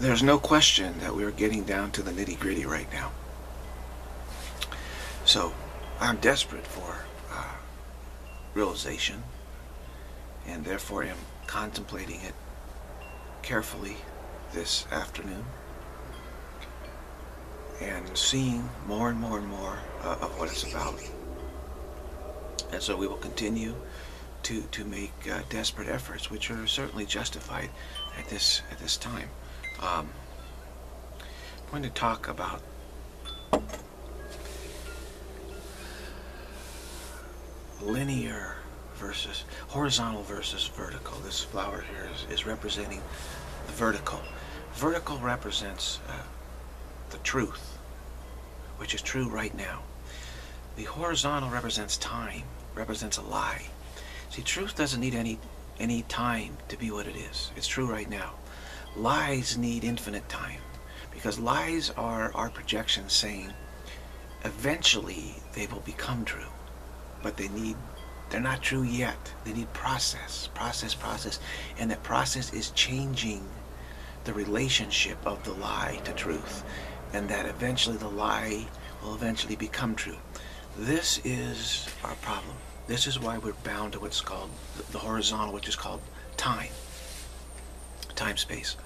there's no question that we're getting down to the nitty gritty right now. So I'm desperate for uh, realization and therefore am contemplating it carefully this afternoon and seeing more and more and more uh, of what it's about. And so we will continue to, to make uh, desperate efforts, which are certainly justified at this, at this time. Um, I'm going to talk about linear versus horizontal versus vertical. This flower here is, is representing the vertical. Vertical represents uh, the truth, which is true right now. The horizontal represents time, represents a lie. See, truth doesn't need any any time to be what it is. It's true right now. Lies need infinite time because lies are our projections saying eventually they will become true, but they need they're not true yet. They need process, process, process, and that process is changing the relationship of the lie to truth, and that eventually the lie will eventually become true. This is our problem. This is why we're bound to what's called the horizontal, which is called time, time space.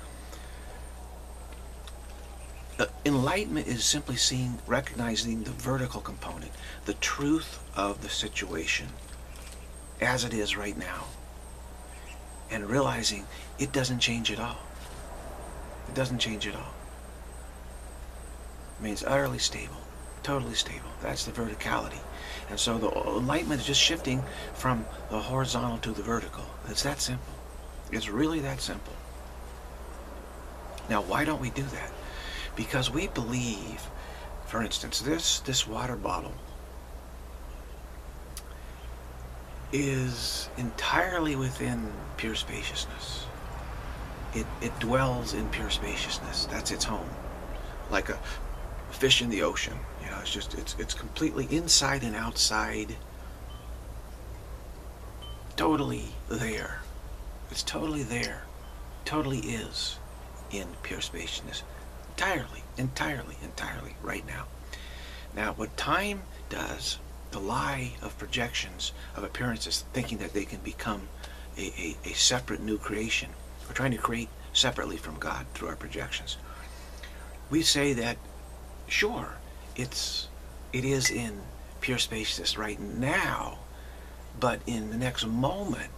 Uh, enlightenment is simply seeing, recognizing the vertical component, the truth of the situation as it is right now, and realizing it doesn't change at all. It doesn't change at all. It means utterly stable, totally stable. That's the verticality. And so the enlightenment is just shifting from the horizontal to the vertical. It's that simple. It's really that simple. Now, why don't we do that? Because we believe, for instance, this, this water bottle is entirely within pure spaciousness. It, it dwells in pure spaciousness. That's its home. Like a fish in the ocean. You know, it's just, it's, it's completely inside and outside. Totally there. It's totally there. Totally is in pure spaciousness. Entirely, entirely, entirely, right now. Now, what time does the lie of projections, of appearances, thinking that they can become a, a, a separate new creation. We're trying to create separately from God through our projections. We say that, sure, it's it is in pure spaciousness right now, but in the next moment,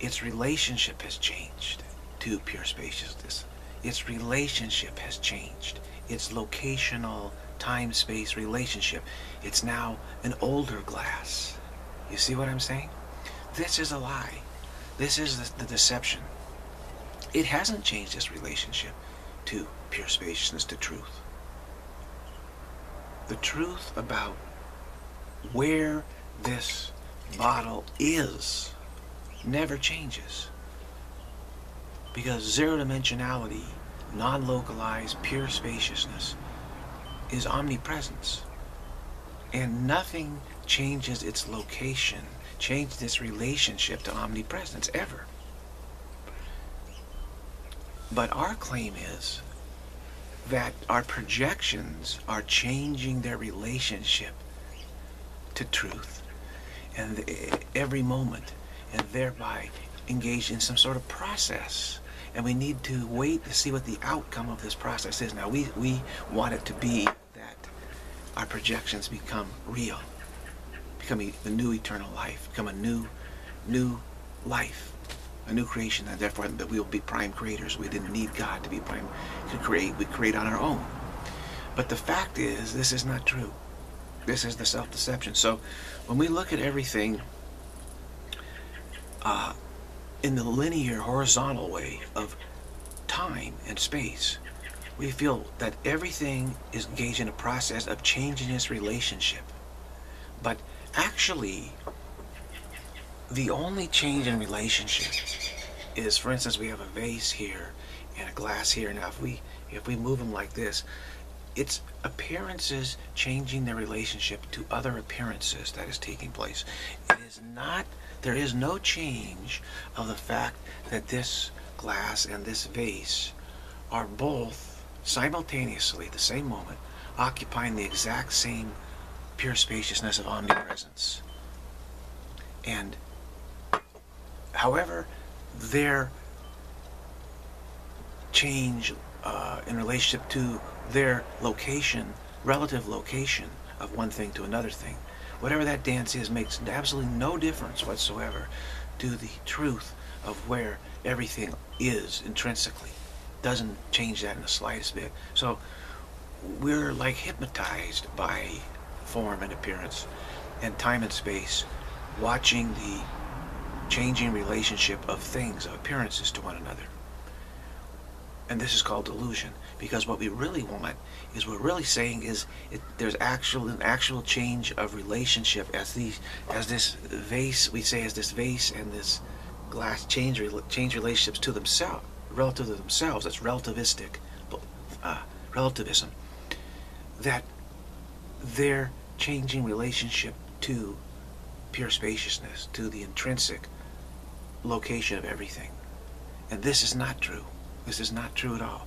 its relationship has changed to pure spaciousness. Its relationship has changed. Its locational time-space relationship. It's now an older glass. You see what I'm saying? This is a lie. This is the, the deception. It hasn't changed its relationship to pure spaciousness, to truth. The truth about where this bottle is never changes. Because zero dimensionality, non-localized, pure spaciousness is omnipresence. And nothing changes its location, changes its relationship to omnipresence ever. But our claim is that our projections are changing their relationship to truth and every moment and thereby engage in some sort of process and we need to wait to see what the outcome of this process is now we we want it to be that our projections become real, become the new eternal life, become a new, new life, a new creation, and therefore that we will be prime creators. We didn't need God to be prime to create. We create on our own. But the fact is, this is not true. This is the self-deception. So when we look at everything uh, in the linear, horizontal way of time and space, we feel that everything is engaged in a process of changing its relationship. But actually, the only change in relationship is, for instance, we have a vase here and a glass here. Now, if we if we move them like this, it's appearances changing their relationship to other appearances that is taking place. It is not, there is no change of the fact that this glass and this vase are both simultaneously at the same moment occupying the exact same pure spaciousness of omnipresence. And however their change uh, in relationship to their location, relative location of one thing to another thing, whatever that dance is makes absolutely no difference whatsoever to the truth of where everything is intrinsically. Doesn't change that in the slightest bit. So we're like hypnotized by form and appearance and time and space, watching the changing relationship of things, of appearances to one another. And this is called delusion, because what we really want is what we're really saying is it, there's actual an actual change of relationship as these as this vase we say as this vase and this glass change change relationships to themselves relative to themselves. That's relativistic uh, relativism. That they're changing relationship to pure spaciousness, to the intrinsic location of everything. And this is not true. This is not true at all.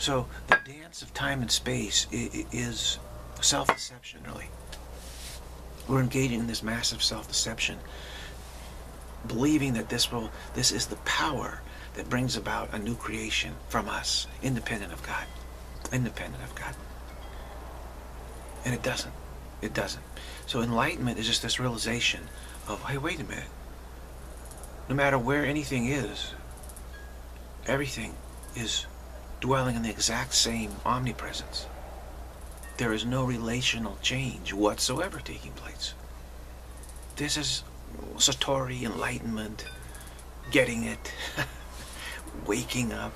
So the dance of time and space is self-deception, really. We're engaging in this massive self-deception, believing that this will, this is the power that brings about a new creation from us, independent of God. Independent of God. And it doesn't. It doesn't. So enlightenment is just this realization of, hey, wait a minute. No matter where anything is, everything is dwelling in the exact same omnipresence. There is no relational change whatsoever taking place. This is Satori enlightenment, getting it, waking up,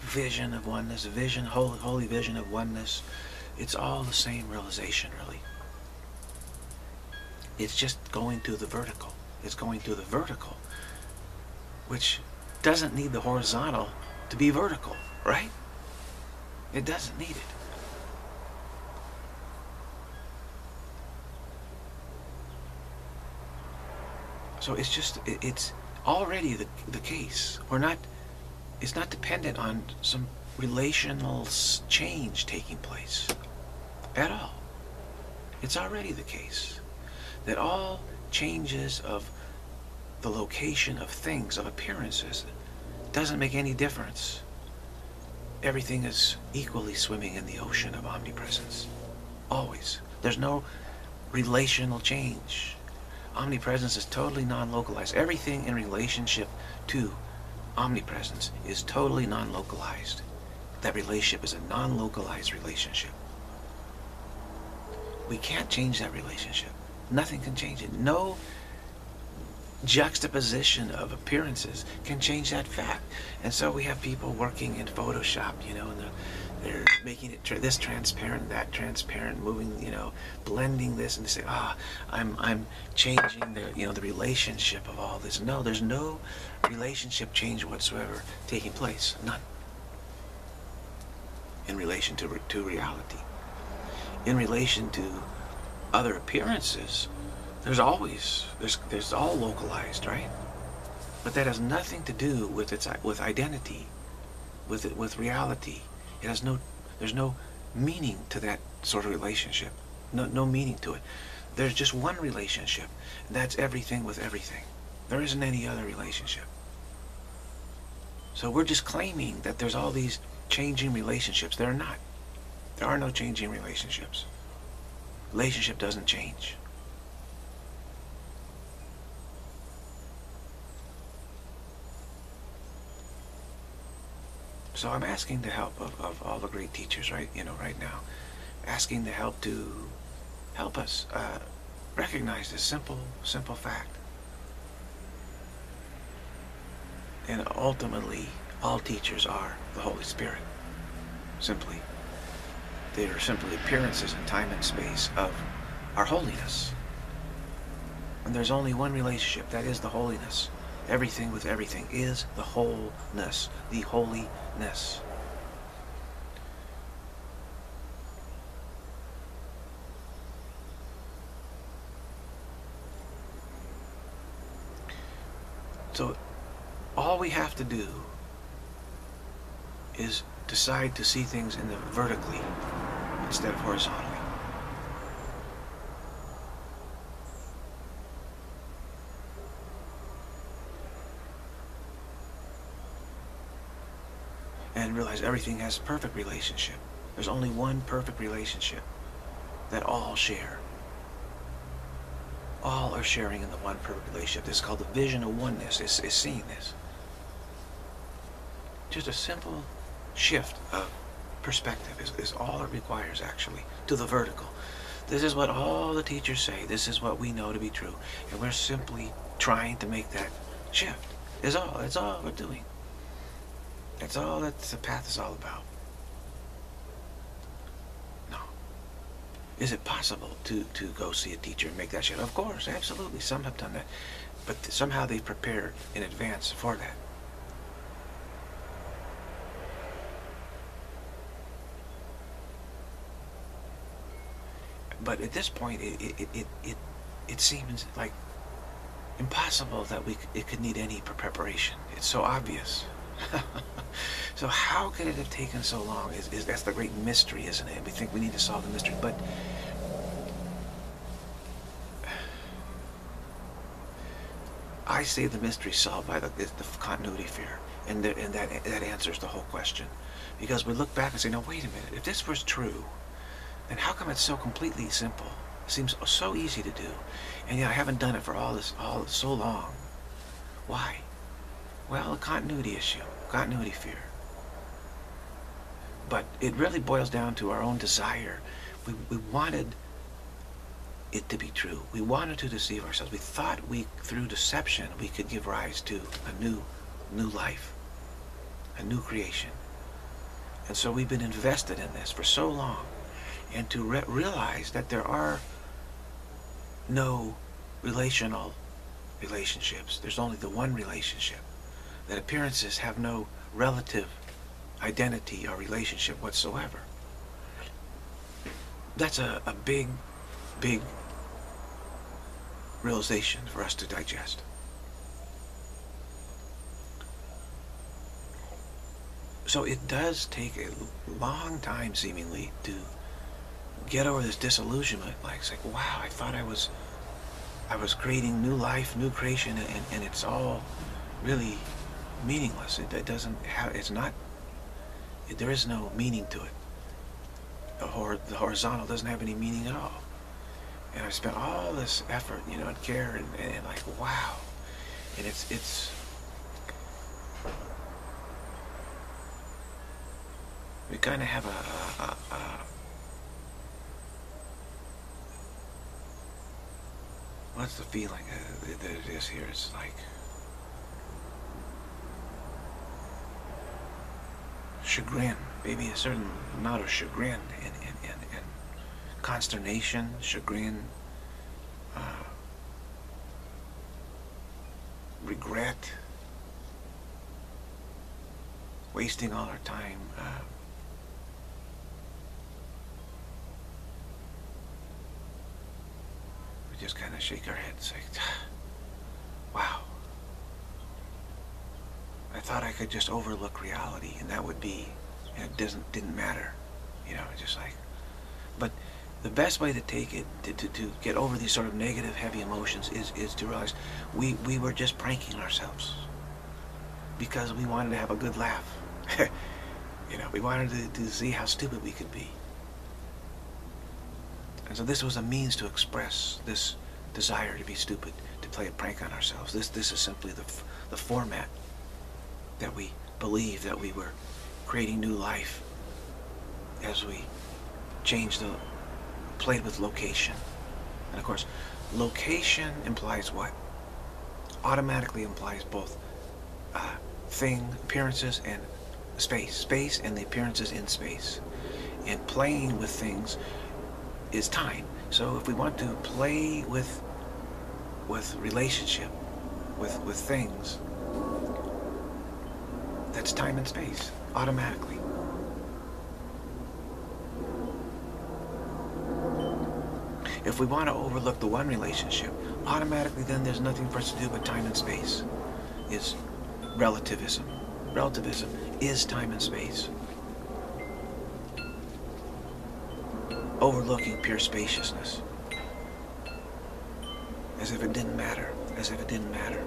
vision of oneness, vision, holy, holy vision of oneness. It's all the same realization, really. It's just going through the vertical. It's going through the vertical, which doesn't need the horizontal to be vertical, right? It doesn't need it. So it's just, it's already the, the case. We're not, it's not dependent on some relational change taking place at all. It's already the case that all changes of the location of things, of appearances, doesn't make any difference. Everything is equally swimming in the ocean of omnipresence. Always. There's no relational change. Omnipresence is totally non-localized. Everything in relationship to omnipresence is totally non-localized. That relationship is a non-localized relationship. We can't change that relationship. Nothing can change it. No juxtaposition of appearances can change that fact. And so we have people working in Photoshop, you know, and they're, they're making it tra this transparent, that transparent, moving, you know, blending this, and they say, ah, I'm I'm changing the you know the relationship of all this. No, there's no relationship change whatsoever taking place. None. In relation to to reality. In relation to other appearances, there's always there's there's all localized, right? But that has nothing to do with its with identity, with it with reality. It has no there's no meaning to that sort of relationship. No no meaning to it. There's just one relationship, and that's everything with everything. There isn't any other relationship. So we're just claiming that there's all these changing relationships. There are not. There are no changing relationships. Relationship doesn't change. So I'm asking the help of, of all the great teachers right, you know, right now. Asking the help to help us uh, recognize this simple, simple fact. And ultimately, all teachers are the Holy Spirit. Simply. They are simply appearances in time and space of our holiness. And there's only one relationship, that is the holiness everything with everything is the wholeness, the So all we have to do is decide to see things in the vertically instead of horizontally. Everything has perfect relationship. There's only one perfect relationship that all share. All are sharing in the one perfect relationship. This is called the vision of oneness, is, is seeing this. Just a simple shift of perspective is, is all it requires actually to the vertical. This is what all the teachers say. This is what we know to be true. And we're simply trying to make that shift. Is all. That's all we're doing. That's all that the path is all about. No. Is it possible to, to go see a teacher and make that shift? Of course, absolutely. Some have done that. But somehow they've prepared in advance for that. But at this point, it, it, it, it, it seems like impossible that we it could need any preparation. It's so obvious. so how could it have taken so long? Is, is that's the great mystery, isn't it? We think we need to solve the mystery, but I say the mystery solved by the, the continuity fear, and, the, and that that answers the whole question, because we look back and say, no, wait a minute. If this was true, then how come it's so completely simple? It seems so easy to do, and yet I haven't done it for all this all so long. Why? Well, a continuity issue, continuity fear. But it really boils down to our own desire. We, we wanted it to be true. We wanted to deceive ourselves. We thought we, through deception, we could give rise to a new, new life, a new creation. And so we've been invested in this for so long and to re realize that there are no relational relationships. There's only the one relationship. That appearances have no relative identity or relationship whatsoever. That's a, a big, big realization for us to digest. So it does take a long time, seemingly, to get over this disillusionment. Like, it's like, wow, I thought I was, I was creating new life, new creation, and, and it's all really meaningless. It, it doesn't have, it's not, it, there is no meaning to it. The, hor the horizontal doesn't have any meaning at all. And I spent all this effort, you know, and care, and, and, and like, wow. And it's, it's, we kind of have a, a, a What's the feeling uh, that it is here? It's like chagrin, maybe a certain amount of chagrin and, and, and, and consternation, chagrin, uh, regret, wasting all our time. Uh, we just kind of shake our heads like, wow. I thought I could just overlook reality and that would be, you know, it doesn't, didn't matter. You know, just like, but the best way to take it, to, to, to get over these sort of negative, heavy emotions is, is to realize we, we were just pranking ourselves because we wanted to have a good laugh. you know, we wanted to, to see how stupid we could be. And so this was a means to express this desire to be stupid, to play a prank on ourselves. This, this is simply the, the format that we believe that we were creating new life as we changed the, played with location. And of course, location implies what? Automatically implies both uh, thing, appearances, and space. Space and the appearances in space. And playing with things is time. So if we want to play with with relationship, with with things, that's time and space automatically. If we want to overlook the one relationship, automatically then there's nothing for us to do but time and space. Is relativism. Relativism is time and space. Overlooking pure spaciousness. As if it didn't matter. As if it didn't matter.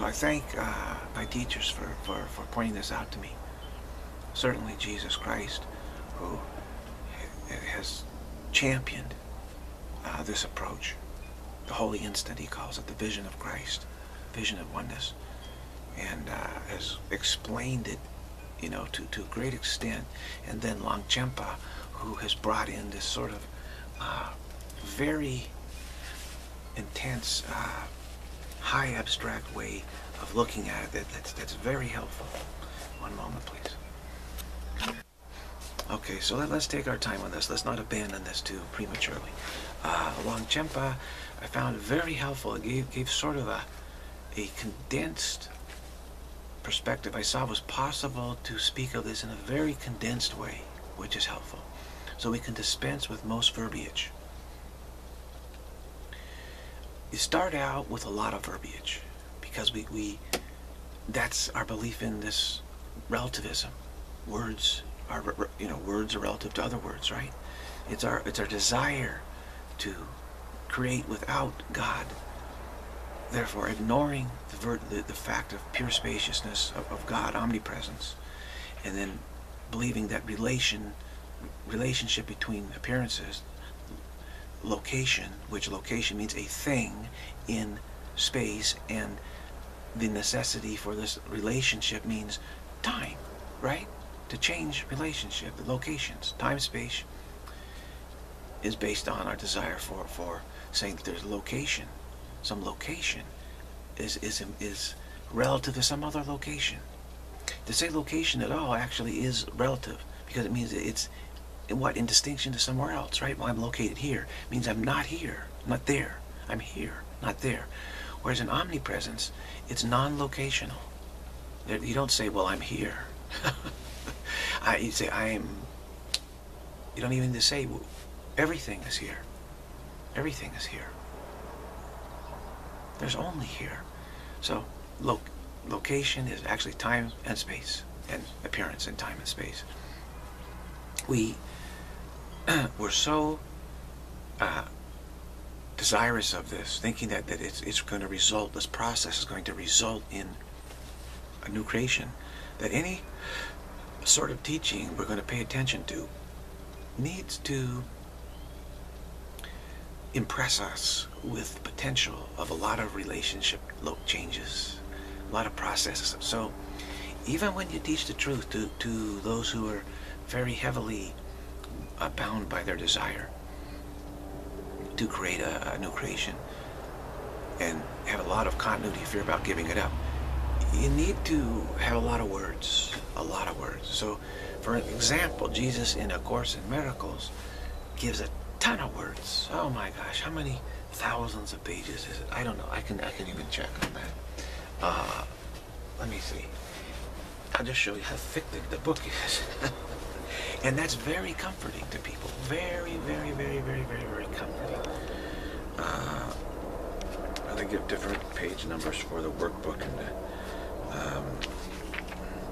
So I thank uh, my teachers for, for, for pointing this out to me. Certainly Jesus Christ, who has championed uh, this approach. The holy instant, he calls it, the vision of Christ, vision of oneness, and uh, has explained it, you know, to, to a great extent. And then Longchenpa, who has brought in this sort of uh, very intense, uh, high abstract way of looking at it that, that's, that's very helpful. One moment, please. Okay, so let, us take our time on this. Let's not abandon this too prematurely. Uh, Longchenpa, I found very helpful. It gave, gave sort of a, a condensed perspective. I saw it was possible to speak of this in a very condensed way, which is helpful. So we can dispense with most verbiage. You start out with a lot of verbiage because we, we that's our belief in this relativism. Words are you know words are relative to other words, right? It's our it's our desire to create without God. Therefore, ignoring the, the, the fact of pure spaciousness of, of God, omnipresence, and then believing that relation relationship between appearances, location, which location means a thing in space, and the necessity for this relationship means time, right? to change relationship, the locations, time, space, is based on our desire for, for saying that there's location. Some location is, is, is relative to some other location. To say location at all actually is relative because it means it's what in distinction to somewhere else, right? Well, I'm located here it means I'm not here, not there. I'm here, not there. Whereas in omnipresence, it's non-locational. You don't say, well, I'm here. I, you say, I am, you don't even say, everything is here. Everything is here. There's only here. So, lo location is actually time and space, and appearance in time and space. We, we're so uh, desirous of this, thinking that, that it's, it's going to result, this process is going to result in a new creation, that any sort of teaching we're going to pay attention to needs to impress us with the potential of a lot of relationship changes, a lot of processes. So even when you teach the truth to, to those who are very heavily bound by their desire to create a, a new creation and have a lot of continuity fear about giving it up, you need to have a lot of words, a lot of words. So, for example, Jesus in A Course in Miracles gives a ton of words. Oh my gosh, how many thousands of pages is it? I don't know. I can I can even check on that. Uh, let me see. I'll just show you how thick the, the book is. and that's very comforting to people. Very, very, very, very, very, very comforting. Uh, they give different page numbers for the workbook and um,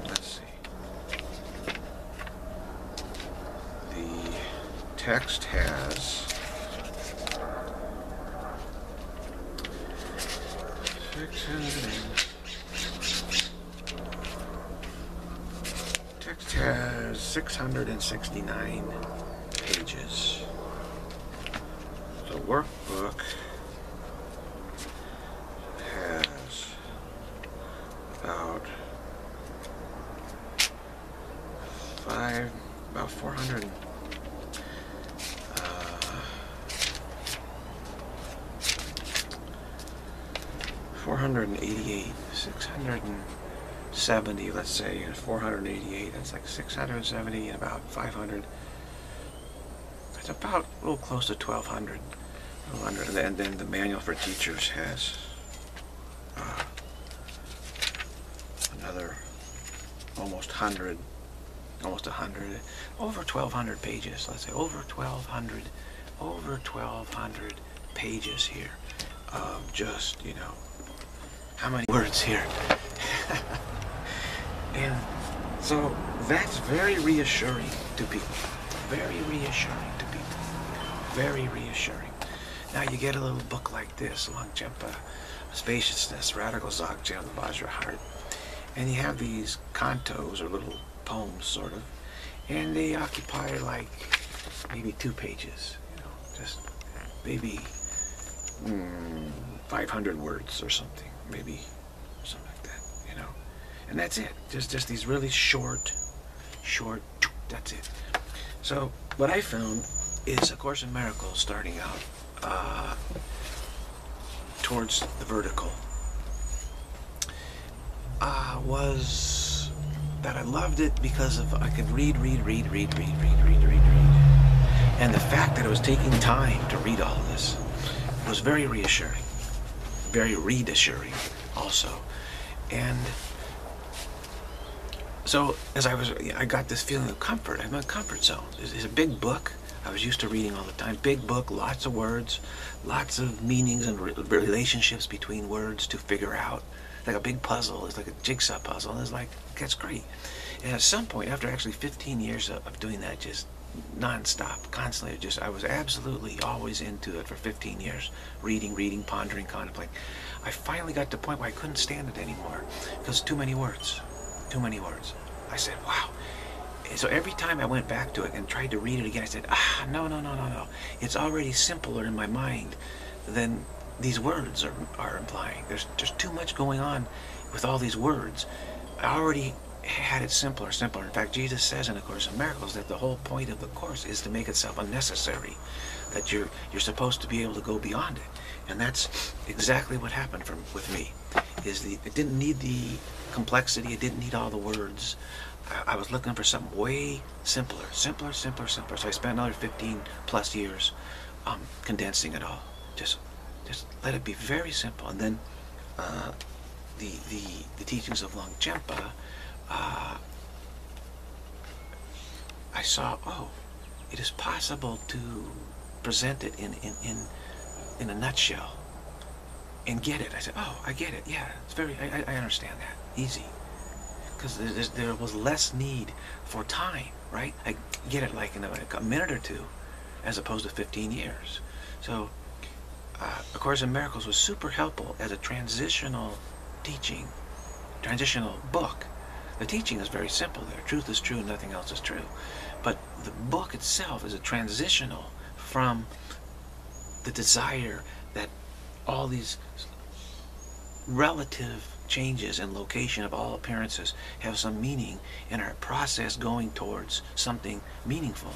let's see. The text has six hundred. Has six hundred and sixty-nine pages. The workbook. has about five, about 400. Uh, 488, 670, let's say, and 488, that's like 670 and about 500. It's about a little close to 1200. 1200. And then, then the manual for teachers has uh, another almost 100 almost 100, over 1,200 pages, let's say, over 1,200, over 1,200 pages here of just, you know, how many words here. and so that's very reassuring to people. Very reassuring to people. Very reassuring. Now you get a little book like this, Longchenpa, Spaciousness, Radical Dzogchen, the Vajraheart. And you have these cantos or little poems, sort of, and they occupy like maybe two pages, you know, just maybe mm, 500 words or something, maybe something like that, you know. And that's it. Just just these really short, short. That's it. So what I found is A Course in Miracles starting out uh, towards the vertical uh, was that I loved it because of I could read, read, read, read, read, read, read, read, read. And the fact that it was taking time to read all of this was very reassuring, very reassuring also. And so as I was, I got this feeling of comfort. I'm in a comfort zone. It's, it's a big book. I was used to reading all the time. Big book, lots of words, lots of meanings and re relationships between words to figure out. Like a big puzzle. It's like a jigsaw puzzle. And it's like, that's great. And at some point, after actually 15 years of, of doing that, just nonstop, constantly, just I was absolutely always into it for 15 years, reading, reading, pondering, contemplating. I finally got to the point where I couldn't stand it anymore because too many words, too many words. I said, wow, so every time I went back to it and tried to read it again, I said, ah, no, no, no, no, no. It's already simpler in my mind than these words are, are implying. There's just too much going on with all these words. I already had it simpler, simpler. In fact, Jesus says in the Course in Miracles that the whole point of the Course is to make itself unnecessary, that you're, you're supposed to be able to go beyond it. And that's exactly what happened from, with me. Is the, it didn't need the complexity, it didn't need all the words. I was looking for something way simpler, simpler, simpler, simpler. So I spent another 15 plus years um, condensing it all. Just, just let it be very simple. And then uh, the, the, the teachings of Longchenpa, uh, I saw, oh, it is possible to present it in, in, in, in a nutshell and get it. I said, oh, I get it. Yeah, it's very, I, I understand that. Easy because there was less need for time, right? I get it like in a, like a, minute or two as opposed to 15 years. So, uh, A Course in Miracles was super helpful as a transitional teaching, transitional book. The teaching is very simple there. Truth is true, nothing else is true. But the book itself is a transitional from the desire that all these relative changes in location of all appearances have some meaning in our process going towards something meaningful.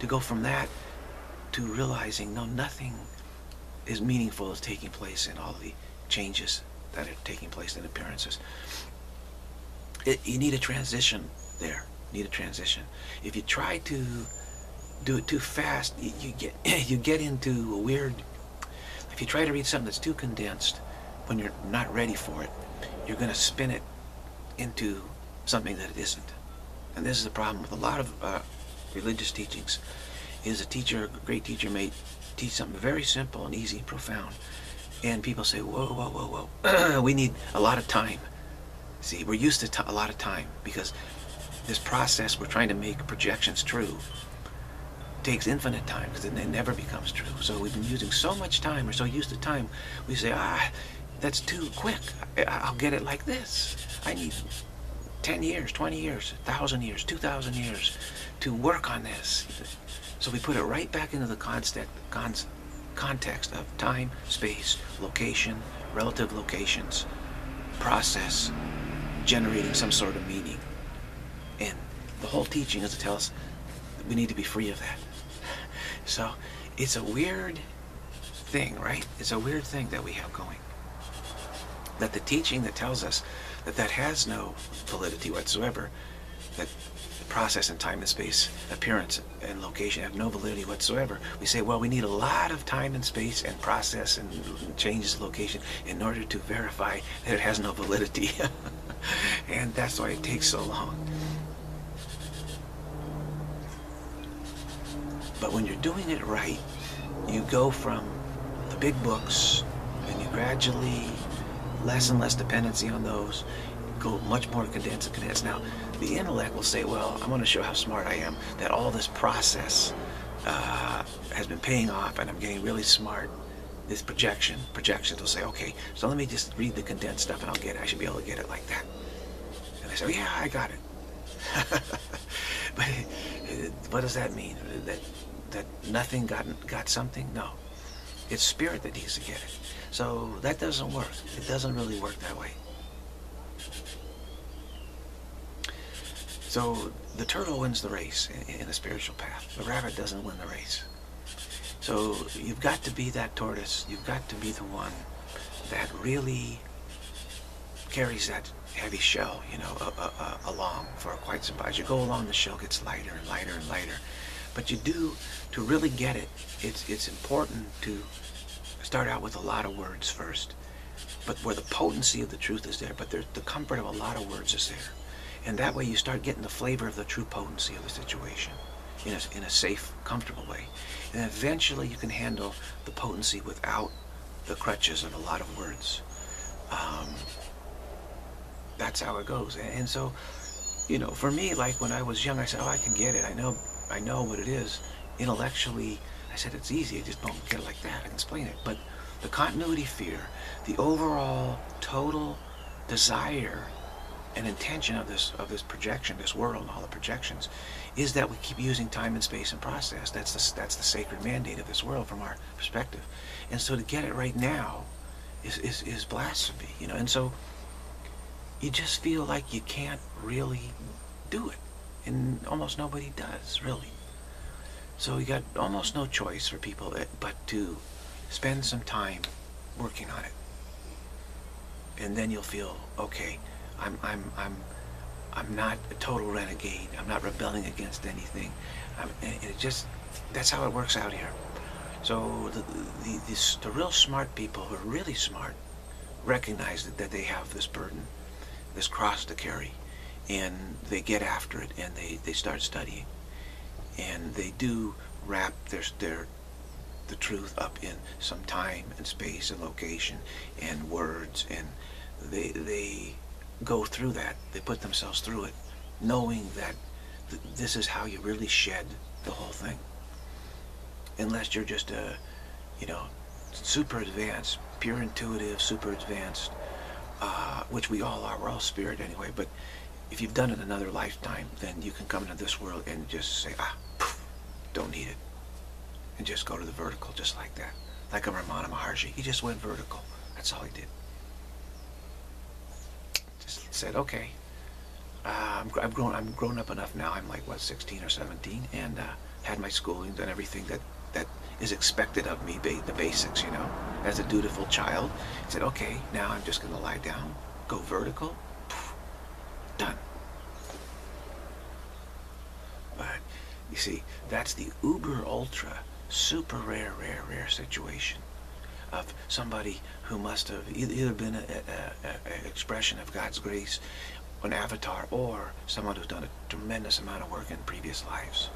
To go from that to realizing no, nothing is meaningful is taking place in all the changes that are taking place in appearances. It, you need a transition there. You need a transition. If you try to do it too fast, you, you get you get into a weird. If you try to read something that's too condensed, when you're not ready for it, you're going to spin it into something that it isn't. And this is the problem with a lot of uh, religious teachings, is a teacher, a great teacher may teach something very simple and easy and profound. And people say, whoa, whoa, whoa, whoa, we need a lot of time. See, we're used to a lot of time because this process we're trying to make projections true takes infinite time because it never becomes true. So we've been using so much time, we're so used to time, we say, ah, that's too quick. I'll get it like this. I need 10 years, 20 years, 1,000 years, 2,000 years to work on this. So we put it right back into the context of time, space, location, relative locations, process, generating some sort of meaning. And the whole teaching is to tell us that we need to be free of that. So it's a weird thing, right? It's a weird thing that we have going that the teaching that tells us that that has no validity whatsoever, that process and time and space, appearance and location have no validity whatsoever. We say, well, we need a lot of time and space and process and changes location in order to verify that it has no validity. and that's why it takes so long. But when you're doing it right, you go from the big books and you gradually less and less dependency on those, go much more condensed and condensed. Now, the intellect will say, well, I want to show how smart I am, that all this process uh, has been paying off and I'm getting really smart. This projection, projections will say, okay, so let me just read the condensed stuff and I'll get it. I should be able to get it like that. And they say, oh, yeah, I got it. but what does that mean? That that nothing got got something? No. It's spirit that needs to get it. So that doesn't work. It doesn't really work that way. So the turtle wins the race in, in the spiritual path. The rabbit doesn't win the race. So you've got to be that tortoise. You've got to be the one that really carries that heavy shell, you know, uh, uh, along for quite some time. As you go along, the shell gets lighter and lighter and lighter. But you do, to really get it, it's, it's important to start out with a lot of words first. But where the potency of the truth is there, but the comfort of a lot of words is there. And that way you start getting the flavor of the true potency of the situation in a, in a safe, comfortable way. And eventually you can handle the potency without the crutches of a lot of words. Um, that's how it goes. And, and so, you know, for me, like when I was young, I said, oh, I can get it. I know, I know what it is. Intellectually, I said, it's easy. I just don't get it like that. I can explain it. But the continuity fear, the overall total desire and intention of this of this projection, this world and all the projections, is that we keep using time and space and process. That's the that's the sacred mandate of this world from our perspective. And so to get it right now is is, is blasphemy, you know. And so you just feel like you can't really do it. And almost nobody does, really. So you got almost no choice for people eh, but to spend some time working on it. And then you'll feel, okay, I'm, I'm, I'm, I'm not a total renegade. I'm not rebelling against anything. I'm, and it just, that's how it works out here. So the, the, the, the real smart people who are really smart recognize that, that they have this burden this cross to carry and they get after it and they, they start studying and they do wrap their, their the truth up in some time and space and location and words. And they they go through that. They put themselves through it knowing that th this is how you really shed the whole thing. Unless you're just a you know super advanced pure intuitive super advanced uh, which we all are, we're all spirit anyway, but if you've done it another lifetime, then you can come into this world and just say, ah, don't need it. And just go to the vertical just like that. Like a Ramana Maharshi, he just went vertical. That's all he did. Just said, okay, uh, I'm, I'm, grown, I'm grown up enough now, I'm like, what, 16 or 17, and uh, had my schooling, done everything that, that is expected of me, the basics, you know, as a dutiful child. He said, okay, now I'm just going to lie down, go vertical, poof, done. But you see, that's the uber ultra, super rare, rare, rare situation of somebody who must have either been an expression of God's grace, an avatar, or someone who's done a tremendous amount of work in previous lives.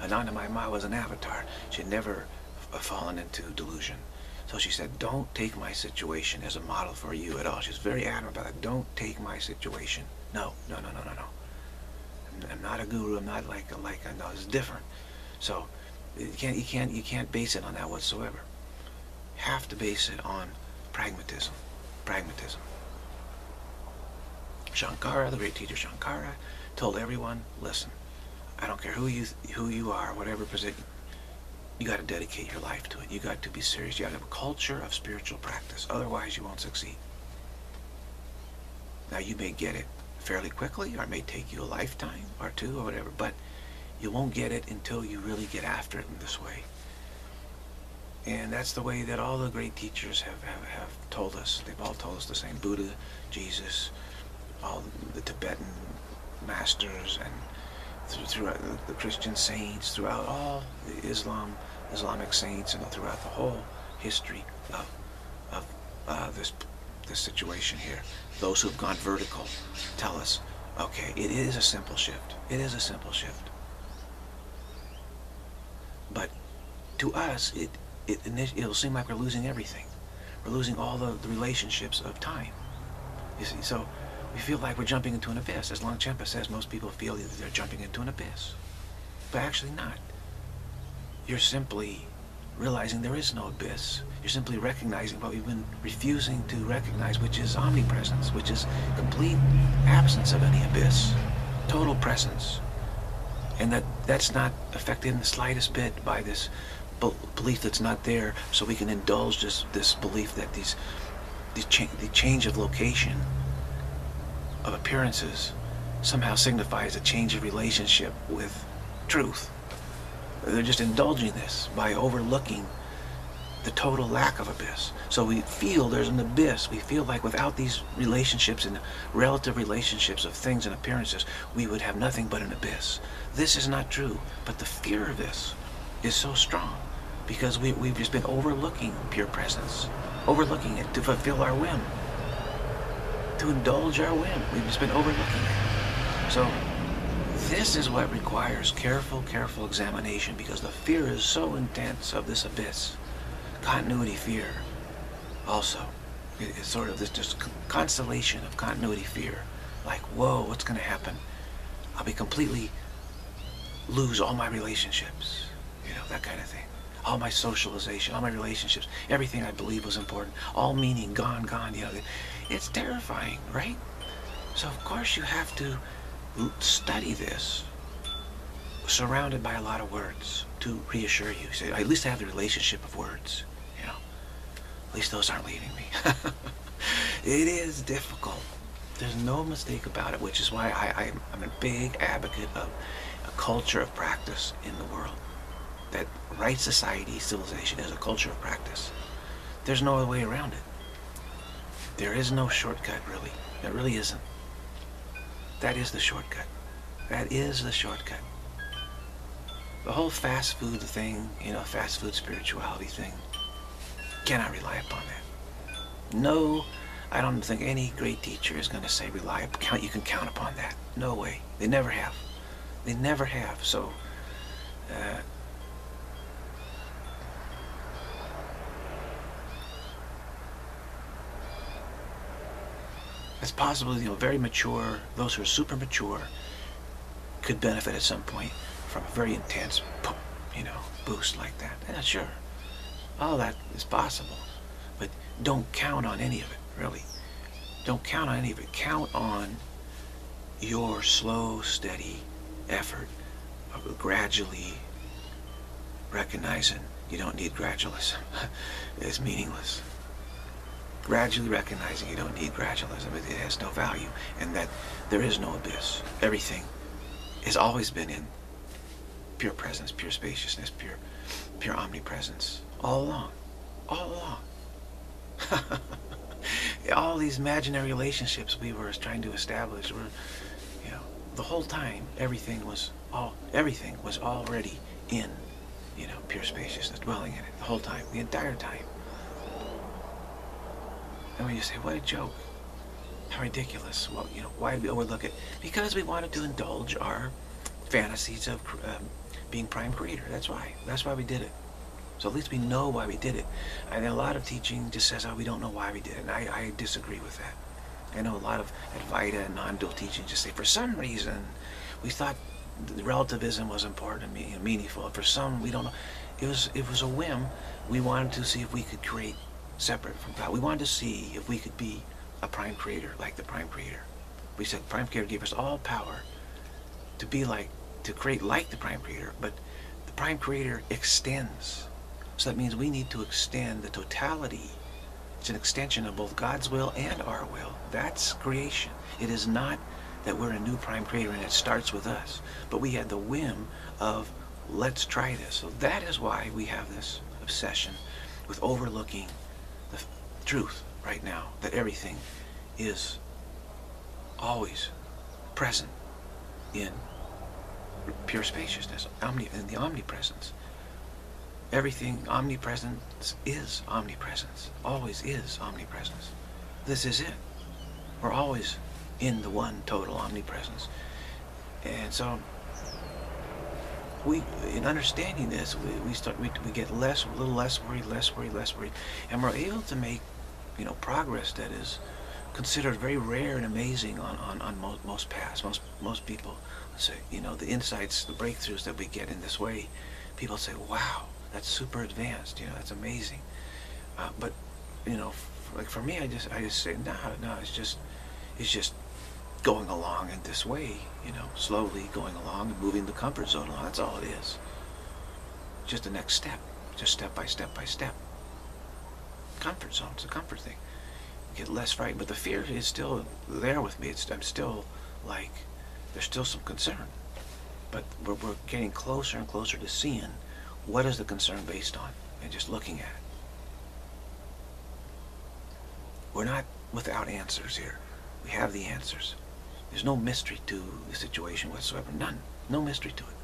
Anandamayi Ma was an avatar. She had never fallen into delusion. So she said, don't take my situation as a model for you at all. She's very adamant about it. Don't take my situation. No, no, no, no, no, no. I'm not a guru. I'm not like a, like a, no, it's different. So you can't, you can't, you can't base it on that whatsoever. You Have to base it on pragmatism. Pragmatism. Shankara, the great teacher Shankara, told everyone, listen, I don't care who you who you are, whatever position, you got to dedicate your life to it. You got to be serious. You got to have a culture of spiritual practice. Otherwise, you won't succeed. Now, you may get it fairly quickly, or it may take you a lifetime or two or whatever, but you won't get it until you really get after it in this way. And that's the way that all the great teachers have, have, have told us. They've all told us the same. Buddha, Jesus, all the Tibetan masters, and throughout the Christian saints, throughout all the Islam, Islamic saints, and throughout the whole history of, of uh, this this situation here. Those who've gone vertical tell us, okay, it is a simple shift. It is a simple shift. But to us, it it, it'll seem like we're losing everything. We're losing all the, the relationships of time. You see, so we feel like we're jumping into an abyss. As Longchenpa says, most people feel that they're jumping into an abyss. But actually not. You're simply realizing there is no abyss. You're simply recognizing what we've been refusing to recognize, which is omnipresence, which is complete absence of any abyss, total presence. And that that's not affected in the slightest bit by this belief that's not there, so we can indulge this this belief that these, these cha the change of location of appearances somehow signifies a change of relationship with truth. They're just indulging this by overlooking the total lack of abyss. So we feel there's an abyss. We feel like without these relationships and relative relationships of things and appearances, we would have nothing but an abyss. This is not true, but the fear of this is so strong because we, we've just been overlooking pure presence, overlooking it to fulfill our whim, to indulge our whim. We've just been overlooking it. So this is what requires careful, careful examination because the fear is so intense of this abyss. Continuity fear also. It's sort of this just constellation of continuity fear. Like, whoa, what's going to happen? I'll be completely lose all my relationships. You know, that kind of thing. All my socialization, all my relationships, everything I believe was important, all meaning gone, gone. You know, it's terrifying, right? So of course you have to study this surrounded by a lot of words to reassure you. Say, at least I have the relationship of words, you know. At least those aren't leaving me. it is difficult. There's no mistake about it, which is why I, I'm a big advocate of a culture of practice in the world. That right society, civilization is a culture of practice. There's no other way around it. There is no shortcut, really. There really isn't. That is the shortcut. That is the shortcut. The whole fast food thing, you know, fast food spirituality thing, cannot rely upon that. No, I don't think any great teacher is going to say rely, you can count upon that. No way. They never have. They never have. So, uh, it's possible, you know, very mature, those who are super mature, could benefit at some point from a very intense, you know, boost like that. Yeah, sure. All that is possible. But don't count on any of it, really. Don't count on any of it. Count on your slow, steady effort of gradually recognizing you don't need gradualism. it's meaningless gradually recognizing you don't need gradualism. It, it has no value. And that there is no abyss. Everything has always been in pure presence, pure spaciousness, pure, pure omnipresence. All along. All along. all these imaginary relationships we were trying to establish were, you know, the whole time everything was all everything was already in, you know, pure spaciousness, dwelling in it the whole time, the entire time. And when you say, what a joke. How ridiculous. Well, you know, why did we overlook it? Because we wanted to indulge our fantasies of um, being prime creator. That's why. That's why we did it. So at least we know why we did it. And a lot of teaching just says, oh, we don't know why we did it. And I, I disagree with that. I know a lot of Advaita and non-dual teaching just say, for some reason, we thought relativism was important and meaningful. For some, we don't know. It was, it was a whim. We wanted to see if we could create separate from God. We wanted to see if we could be a prime creator like the prime creator. We said prime creator gave us all power to be like, to create like the prime creator, but the prime creator extends. So that means we need to extend the totality. It's an extension of both God's will and our will. That's creation. It is not that we're a new prime creator and it starts with us, but we had the whim of let's try this. So that is why we have this obsession with overlooking truth right now that everything is always present in pure spaciousness, omni in the omnipresence. Everything omnipresence is omnipresence, always is omnipresence. This is it. We're always in the one total omnipresence. And so we, in understanding this, we, we start, we, we get less, a little less worried, less worried, less worried, and we're able to make, you know, progress that is considered very rare and amazing on, on, on most, most paths. Most, most people say, you know, the insights, the breakthroughs that we get in this way, people say, wow, that's super advanced, you know, that's amazing. Uh, but, you know, like for me, I just, I just say, no, no, it's just, it's just going along in this way, you know, slowly going along and moving the comfort zone along. That's all it is. Just the next step, just step by step by step. Comfort zone, it's a comfort thing. get less frightened, but the fear is still there with me. It's, I'm still like, there's still some concern. But we're, we're getting closer and closer to seeing what is the concern based on and just looking at it. We're not without answers here. We have the answers. There's no mystery to the situation whatsoever. None. No mystery to it.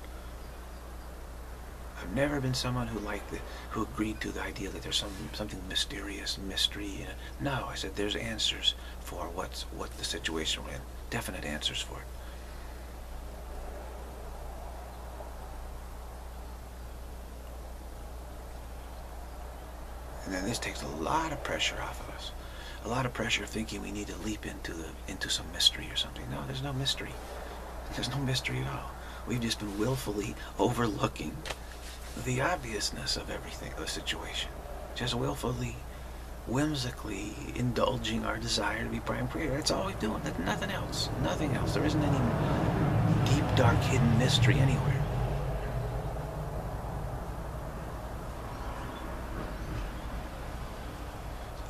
I've never been someone who liked the, who agreed to the idea that there's some something mysterious, mystery. No, I said there's answers for what's what the situation we're in. Definite answers for it. And then this takes a lot of pressure off of us a lot of pressure thinking we need to leap into the into some mystery or something. No, there's no mystery. There's no mystery at all. We've just been willfully overlooking the obviousness of everything, the situation. Just willfully, whimsically indulging our desire to be prime creator. That's all we're doing. That's Nothing else. Nothing else. There isn't any deep, dark, hidden mystery anywhere.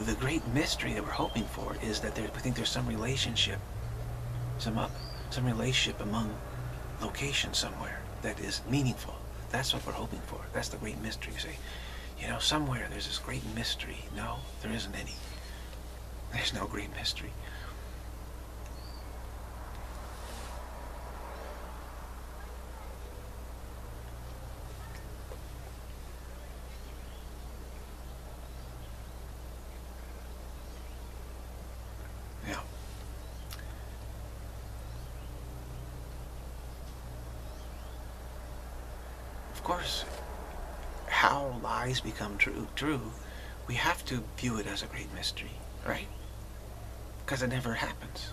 the great mystery that we're hoping for is that there, we think there's some relationship, some up, some relationship among locations somewhere that is meaningful. That's what we're hoping for. That's the great mystery. You say, you know, somewhere there's this great mystery. No, there isn't any. There's no great mystery. Of course, how lies become true, true, we have to view it as a great mystery, right? Because it never happens.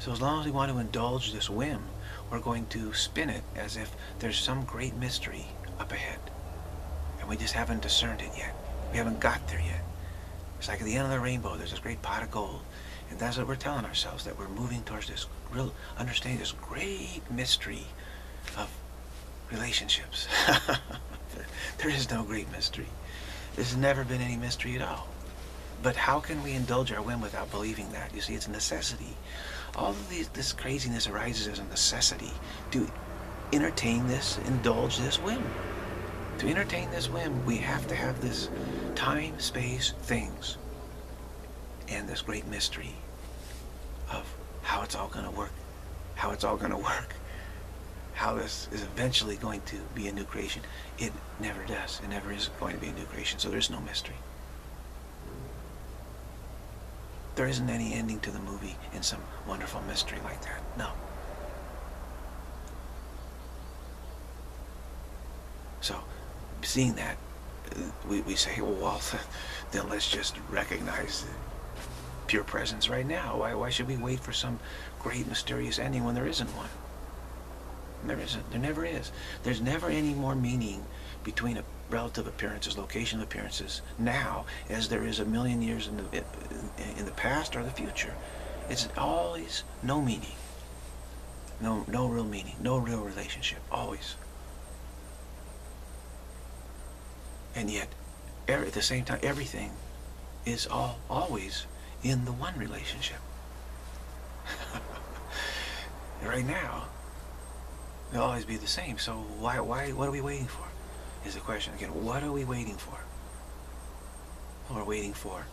So as long as we want to indulge this whim, we're going to spin it as if there's some great mystery up ahead. And we just haven't discerned it yet. We haven't got there yet. It's like at the end of the rainbow, there's this great pot of gold. And that's what we're telling ourselves, that we're moving towards this real, understanding this great mystery of relationships. there is no great mystery. There's never been any mystery at all. But how can we indulge our whim without believing that? You see, it's a necessity. All of these, this craziness arises as a necessity to entertain this, indulge this whim. To entertain this whim, we have to have this time, space, things, and this great mystery of how it's all going to work, how it's all going to work how this is eventually going to be a new creation. It never does. It never is going to be a new creation. So there's no mystery. There isn't any ending to the movie in some wonderful mystery like that. No. So, seeing that, we, we say, well, then let's just recognize pure presence right now. Why, why should we wait for some great mysterious ending when there isn't one? There isn't. There never is. There's never any more meaning between a relative appearances, location of appearances, now as there is a million years in the in the past or the future. It's always no meaning. No, no real meaning. No real relationship. Always. And yet, at the same time, everything is all always in the one relationship. right now, They'll always be the same. So why, why, what are we waiting for? Is the question again. What are we waiting for? Well, we're waiting for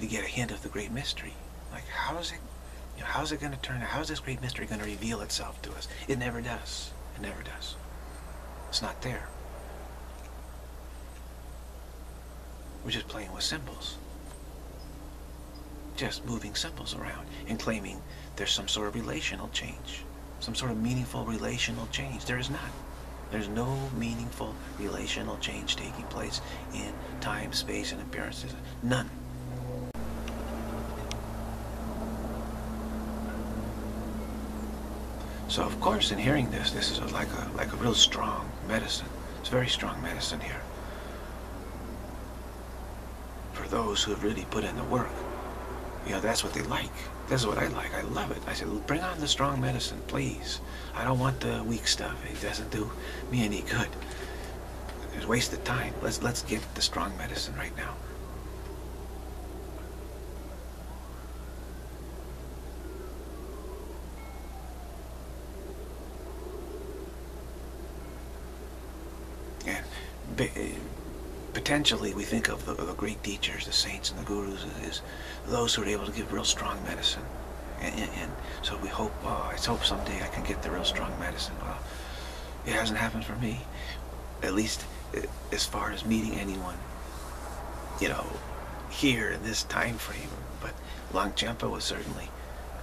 to get a hint of the great mystery. Like, how is it, you know, how's it going to turn out? How's this great mystery going to reveal itself to us? It never does. It never does. It's not there. We're just playing with symbols. Just moving symbols around and claiming there's some sort of relational change some sort of meaningful relational change. There is not. There's no meaningful relational change taking place in time, space, and appearances. None. So of course, in hearing this, this is like a like a real strong medicine. It's very strong medicine here for those who have really put in the work. You know, that's what they like. This is what I like. I love it. I said, bring on the strong medicine, please. I don't want the weak stuff. It doesn't do me any good. It's wasted time. Let's let's get the strong medicine right now. And potentially we think of the, the, great teachers, the saints and the gurus, as those who are able to give real strong medicine. And, and, and so we hope, oh, I hope someday I can get the real strong medicine. Well, it hasn't happened for me, at least as far as meeting anyone, you know, here in this time frame. But Longchenpa was certainly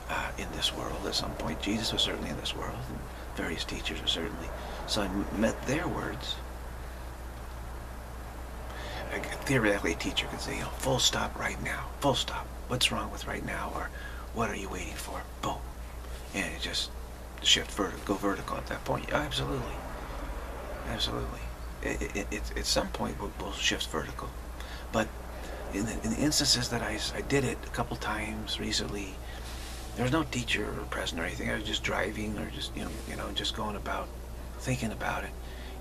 uh, in this world at some point. Jesus was certainly in this world, and various teachers were certainly. So I met their words theoretically a teacher could say, you know, full stop right now, full stop. What's wrong with right now? Or what are you waiting for? Boom. And it just shift vertical, go vertical at that point. absolutely. Absolutely. It, it, it, at some point we'll, we'll shift vertical. But in the, in the, instances that I, I did it a couple times recently, there was no teacher or present or anything. I was just driving or just, you know, you know, just going about, thinking about it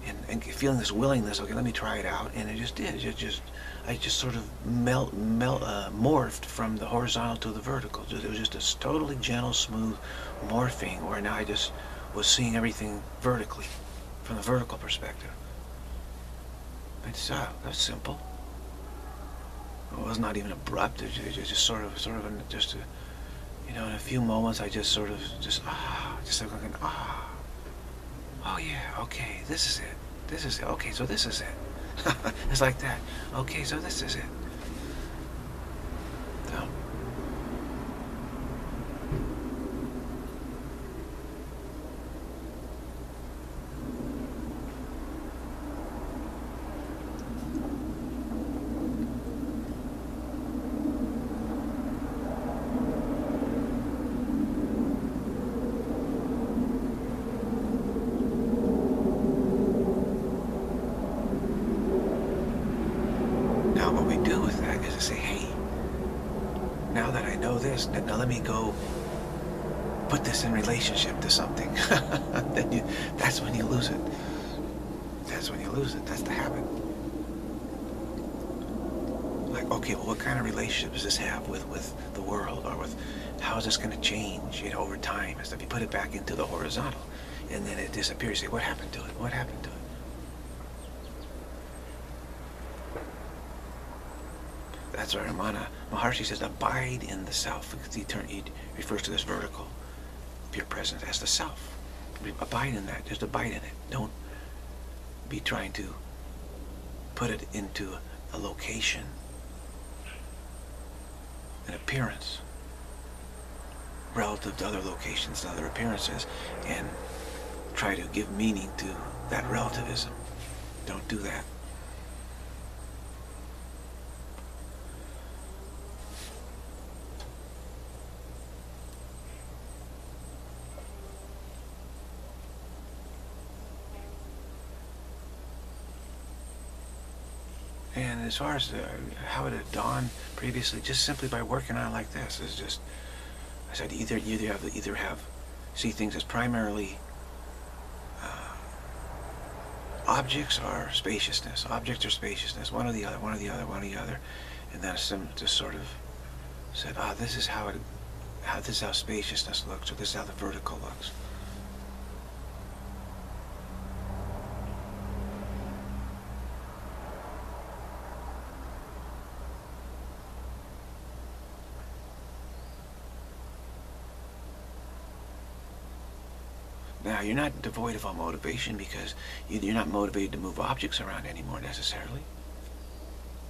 and, and feeling this willingness. Okay, let me try it out, and it just did. It just, I just sort of melt, melt, uh, morphed from the horizontal to the vertical. It was just a totally gentle, smooth morphing, where now I just was seeing everything vertically, from the vertical perspective. It's uh, that's simple. It was not even abrupt. It was just sort of, sort of, just, a, you know, in a few moments, I just sort of, just ah, just like an ah. Oh yeah, okay, this is it. This is it. Okay, so this is it. it's like that. Okay, so this is it. Um, Now let me go put this in relationship to something. then you, that's when you lose it. That's when you lose it. That's the habit. Like, okay, well, what kind of relationship does this have with, with the world or with how is this going to change, you know, over time and if You put it back into the horizontal and then it disappears. You say, what happened to it? What happened to it? That's why Ramana Maharshi says, abide in the self, he, turn, refers to this vertical pure presence as the self. Abide in that, just abide in it. Don't be trying to put it into a location, an appearance, relative to other locations and other appearances, and try to give meaning to that relativism. Don't do that. And as far as uh, how it had dawned previously, just simply by working on it like this, is just, I said, either either have either have see things as primarily uh, objects or spaciousness, objects or spaciousness, one or the other, one or the other, one or the other, and then some just sort of said, ah, this is how it, how this is how spaciousness looks, or this is how the vertical looks. Now, you're not devoid of all motivation because you're not motivated to move objects around anymore necessarily.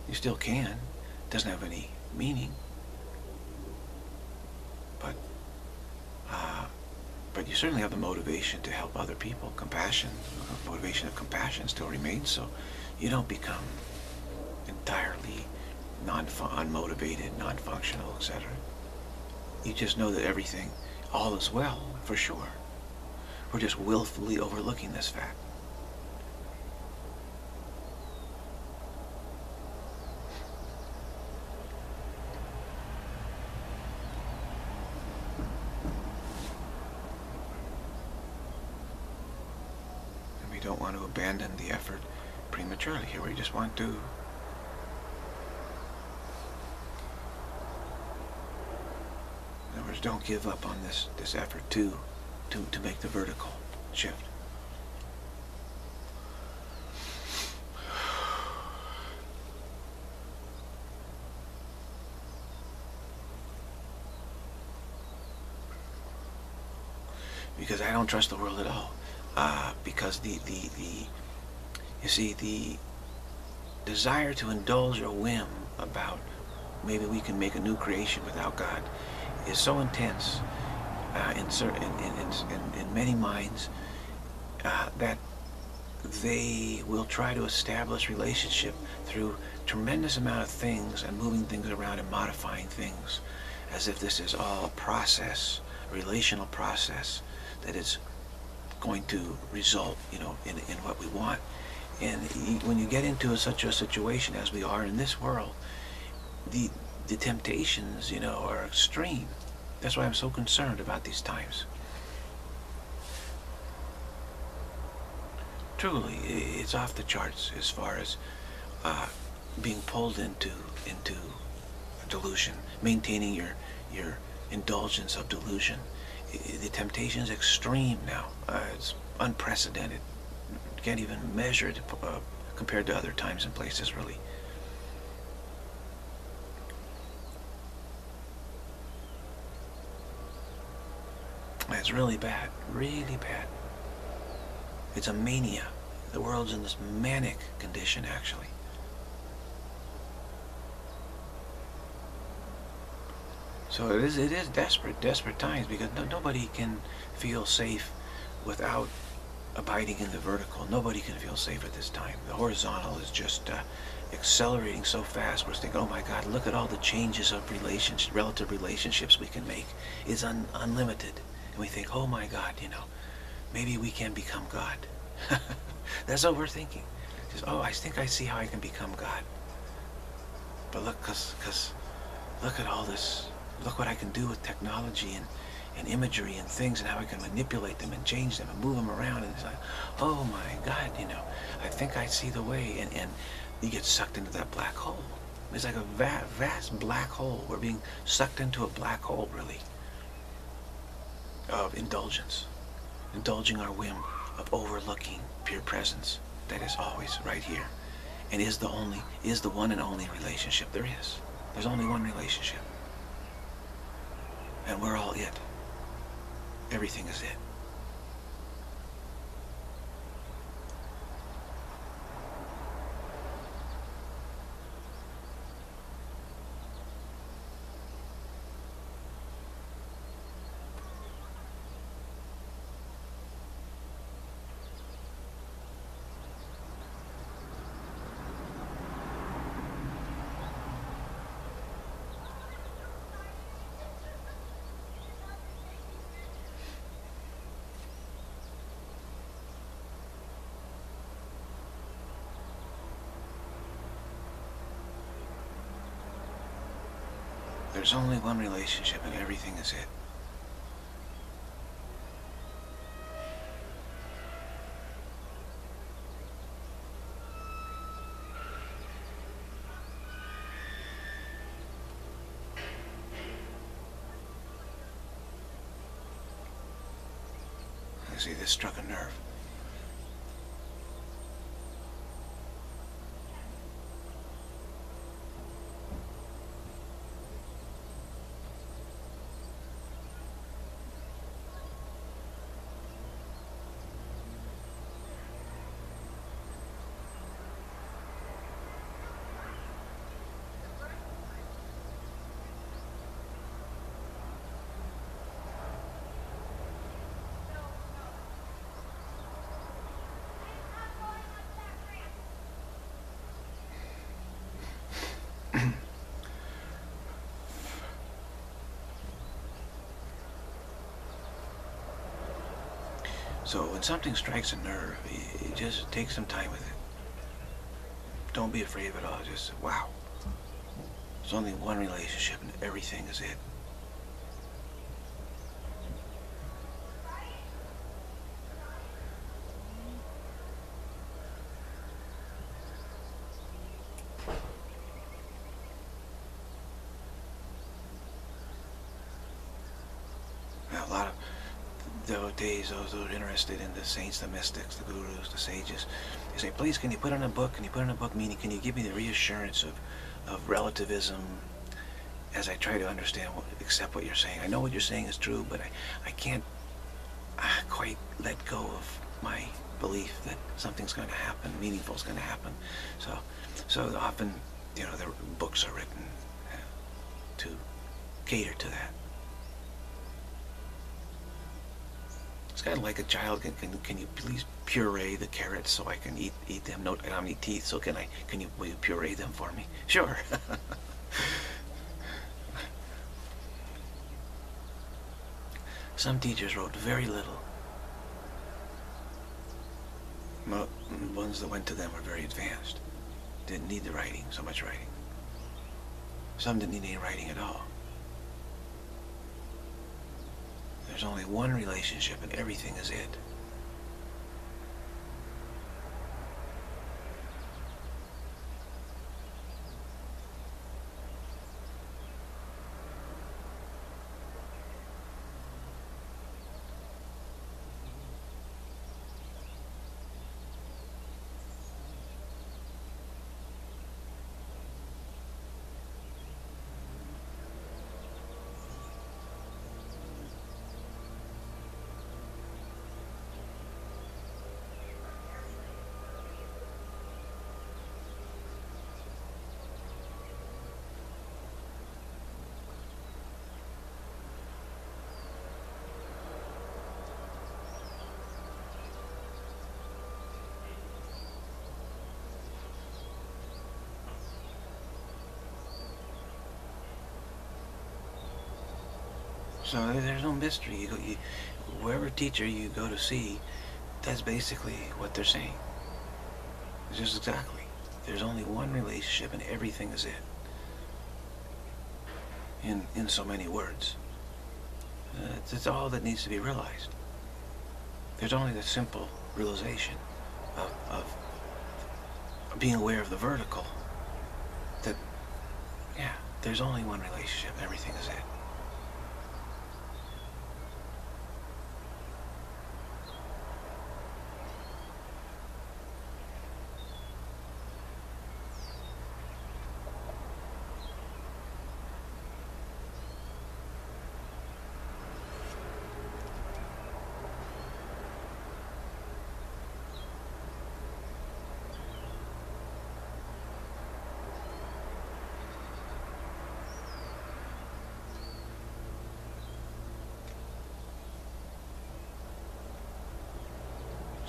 You still can. It doesn't have any meaning. But uh, but you certainly have the motivation to help other people. Compassion, motivation of compassion still remains. So you don't become entirely non-unmotivated, non-functional, etc. You just know that everything, all is well, for sure. We're just willfully overlooking this fact. And we don't want to abandon the effort prematurely here. We just want to don't give up on this, this effort to, to, to make the vertical shift. Because I don't trust the world at all. Uh, because the, the, the, you see, the desire to indulge a whim about maybe we can make a new creation without God is so intense uh, in, in, in, in, many minds uh, that they will try to establish relationship through tremendous amount of things and moving things around and modifying things as if this is all a process, relational process that is going to result, you know, in, in what we want. And when you get into a, such a situation as we are in this world, the the temptations, you know, are extreme. That's why I'm so concerned about these times. Truly, it's off the charts as far as uh, being pulled into into delusion, maintaining your your indulgence of delusion. The temptation is extreme now. Uh, it's unprecedented. Can't even measure it uh, compared to other times and places, really. It's really bad, really bad. It's a mania. The world's in this manic condition, actually. So it is, it is desperate, desperate times because no, nobody can feel safe without abiding in the vertical. Nobody can feel safe at this time. The horizontal is just uh, accelerating so fast. We're thinking, oh my God, look at all the changes of relationship, relative relationships we can make. It's un unlimited we think, oh my God, you know, maybe we can become God. That's what we're thinking. Just, oh, I think I see how I can become God. But look, cause, cause, look at all this. Look what I can do with technology and, and imagery and things and how I can manipulate them and change them and move them around. And it's like, oh my God, you know, I think I see the way. And, and you get sucked into that black hole. It's like a va vast black hole. We're being sucked into a black hole, really of indulgence, indulging our whim of overlooking pure presence that is always right here and is the only, is the one and only relationship there is. There's only one relationship. And we're all it. Everything is it. There's only one relationship and everything is it. I see, this struck a nerve. So when something strikes a nerve, you, you just take some time with it. Don't be afraid of it all. Just, wow. There's only one relationship and everything is it. Devotees, those who are interested in the saints, the mystics, the gurus, the sages, they say, please, can you put in a book? Can you put in a book? Meaning, can you give me the reassurance of, of relativism as I try to understand, what, accept what you're saying? I know what you're saying is true, but I, I can't uh, quite let go of my belief that something's going to happen, meaningful is going to happen. So, so often, you know, the books are written uh, to cater to that. It's kind of like a child. Can, can, can you please puree the carrots so I can eat eat them? No, I don't have any teeth, so can I? Can you will you puree them for me? Sure. Some teachers wrote very little. The ones that went to them were very advanced. Didn't need the writing, so much writing. Some didn't need any writing at all. There's only one relationship and everything is it. So there's no mystery. You you, whoever teacher you go to see, that's basically what they're saying. Just exactly. There's only one relationship and everything is it. In, in so many words. Uh, it's, it's all that needs to be realized. There's only the simple realization of, of being aware of the vertical. That, yeah, there's only one relationship. Everything is it.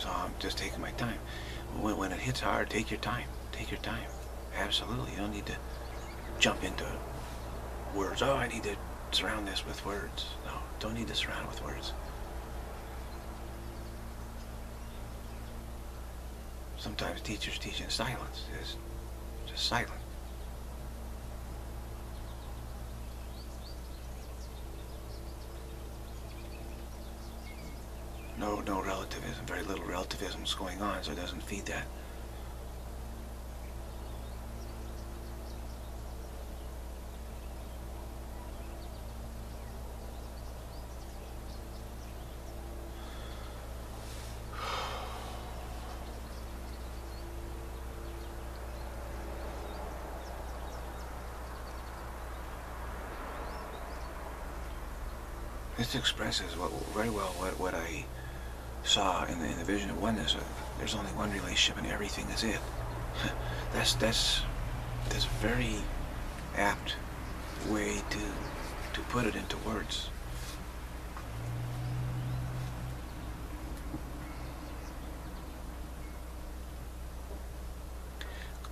So I'm just taking my time. When, when it hits hard, take your time. Take your time. Absolutely. You don't need to jump into words. Oh, I need to surround this with words. No, don't need to surround with words. Sometimes teachers teach in silence. It's just silent. no, no relativism, very little relativism is going on, so it doesn't feed that. This expresses what, very well what, what I saw in the, in the vision of oneness, uh, there's only one relationship and everything is it. that's that's that's a very apt way to to put it into words.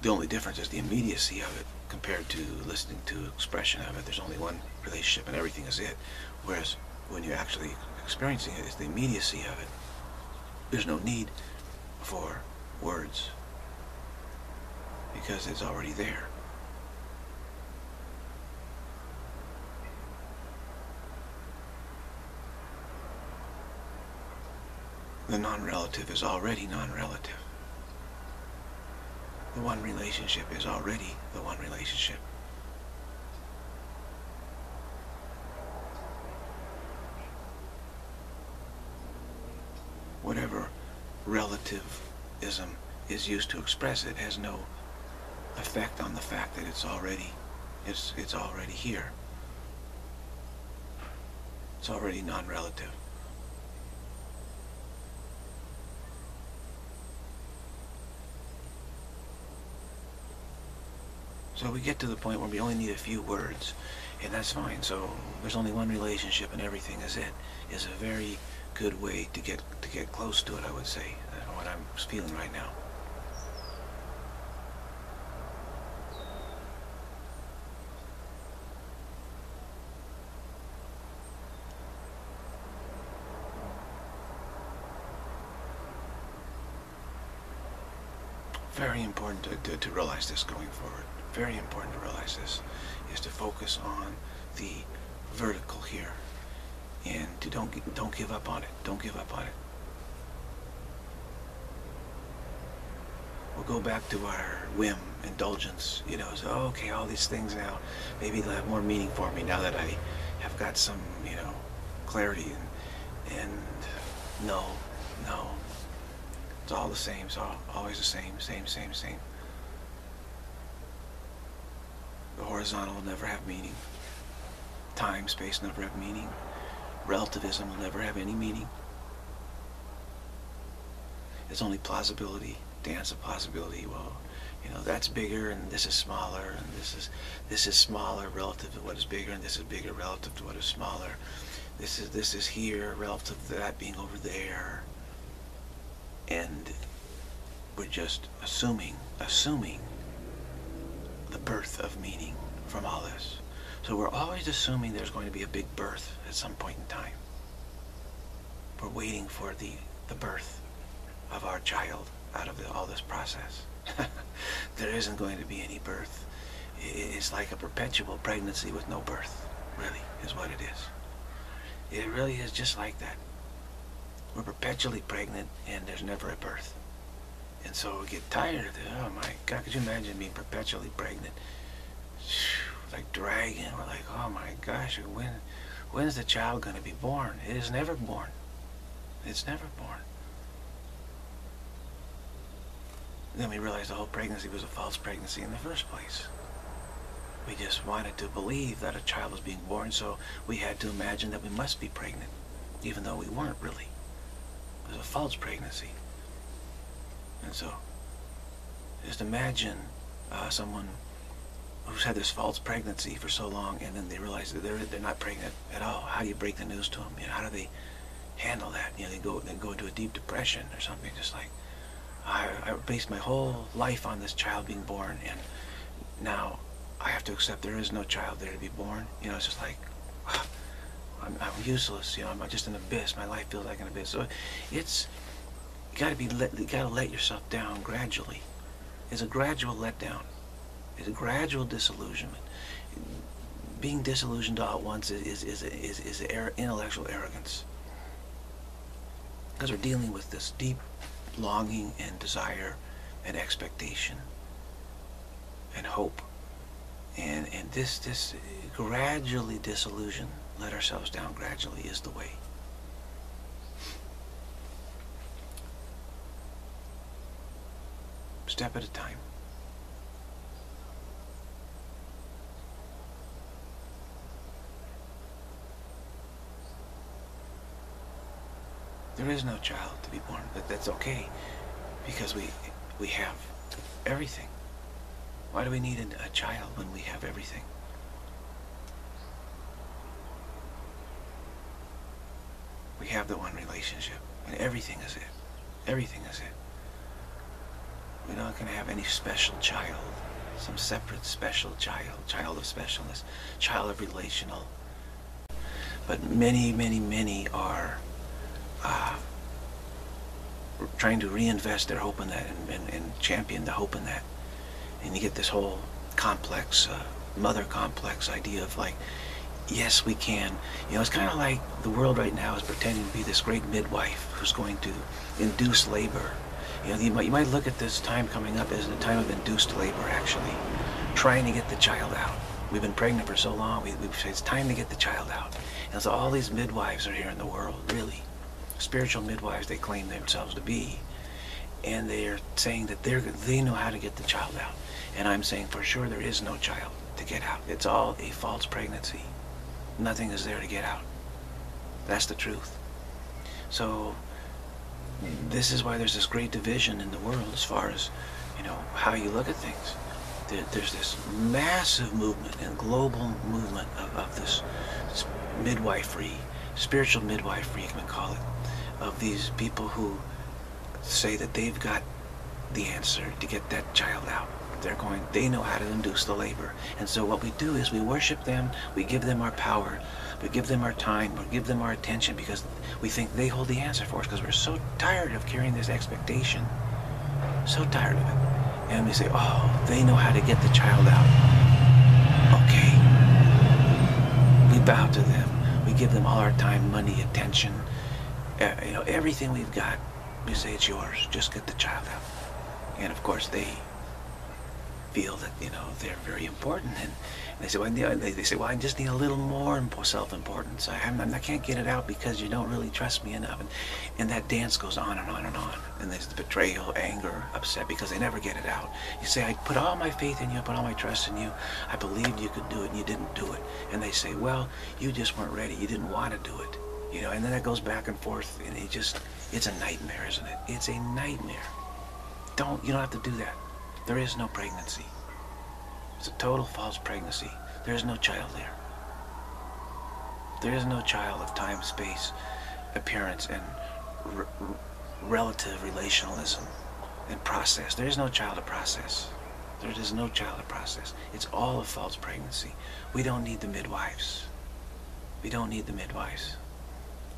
The only difference is the immediacy of it compared to listening to expression of it. There's only one relationship and everything is it. Whereas when you're actually experiencing it, it's the immediacy of it. There's no need for words because it's already there. The non-relative is already non-relative. The one relationship is already the one relationship. Whatever relativism is used to express it has no effect on the fact that it's already it's it's already here. It's already non-relative. So we get to the point where we only need a few words, and that's fine. So there's only one relationship, and everything is it. Is a very good way to get to get close to it. I would say. That's what I'm feeling right now. Very important to, to, to realize this going forward very important to realize this, is to focus on the vertical here. And to don't, don't give up on it. Don't give up on it. We'll go back to our whim, indulgence, you know, so, oh, okay, all these things now, maybe they'll have more meaning for me now that I have got some, you know, clarity. And, and no, no, it's all the same. It's all, always the same, same, same, same. The horizontal will never have meaning. Time, space never have meaning. Relativism will never have any meaning. It's only plausibility, dance of plausibility. Well, you know, that's bigger and this is smaller and this is this is smaller relative to what is bigger and this is bigger relative to what is smaller. This is this is here relative to that being over there. And we're just assuming, assuming the birth of meaning from all this. So we're always assuming there's going to be a big birth at some point in time. We're waiting for the, the birth of our child out of the, all this process. there isn't going to be any birth. It's like a perpetual pregnancy with no birth, really, is what it is. It really is just like that. We're perpetually pregnant and there's never a birth. And so we get tired of it. Oh my God, could you imagine being perpetually pregnant? Like dragging. We're like, oh my gosh, when, when is the child going to be born? It is never born. It's never born. Then we realized the whole pregnancy was a false pregnancy in the first place. We just wanted to believe that a child was being born, so we had to imagine that we must be pregnant, even though we weren't really. It was a false pregnancy. And so, just imagine uh, someone who's had this false pregnancy for so long and then they realize that they're, they're not pregnant at all. How do you break the news to them? You know, how do they handle that? You know, they go, they go into a deep depression or something, just like, I, I based my whole life on this child being born and now I have to accept there is no child there to be born. You know, it's just like, I'm, I'm useless. You know, I'm just an abyss. My life feels like an abyss. So it's, you gotta be let, you gotta let yourself down gradually. It's a gradual letdown. It's a gradual disillusionment. Being disillusioned all at once is is is is, intellectual arrogance. Because we're dealing with this deep longing and desire and expectation and hope. And and this this gradually disillusion, let ourselves down gradually is the way. step at a time. There is no child to be born, but that's okay because we we have everything. Why do we need a, child when we have everything? We have the one relationship, and everything is it. Everything is it. We're not going to have any special child, some separate special child, child of specialness, child of relational. But many, many, many are trying to reinvest their hope in that and, and, and champion the hope in that. And you get this whole complex, uh, mother complex idea of like, yes, we can. You know, it's kind of like the world right now is pretending to be this great midwife who's going to induce labor. You know, you might, you might look at this time coming up as a time of induced labor, actually, trying to get the child out. We've been pregnant for so long, we, we it's time to get the child out. And so all these midwives are here in the world, really. Spiritual midwives they claim themselves to be. And they are saying that they're, they know how to get the child out. And I'm saying for sure there is no child to get out. It's all a false pregnancy. Nothing is there to get out. That's the truth. So this is why there's this great division in the world as far as, you know, how you look at things. There's this massive movement and global movement of, of this midwifery, spiritual midwifery, you can call it, of these people who say that they've got the answer to get that child out. They're going, they know how to induce the labor. And so what we do is we worship them, we give them our power, we give them our time, we give them our attention because we think they hold the answer for us because we're so tired of carrying this expectation. So tired of it. And we say, oh, they know how to get the child out. Okay. We bow to them. We give them all our time, money, attention, you know, everything we've got. We say, it's yours. Just get the child out. And of course, they feel that you know they're very important. And, they say well they, they say well I just need a little more self-importance. I, I can't get it out because you don't really trust me enough. And, and that dance goes on and on and on. And there's the betrayal anger upset because they never get it out. You say I put all my faith in you. I put all my trust in you. I believed you could do it and you didn't do it. And they say well you just weren't ready. You didn't want to do it you know and then it goes back and forth and it just it's a nightmare isn't it it's a nightmare don't you don't have to do that there is no pregnancy. It's a total false pregnancy. There is no child there. There is no child of time, space, appearance, and relative relationalism and process. There is no child of process. There is no child of process. It's all a false pregnancy. We don't need the midwives. We don't need the midwives.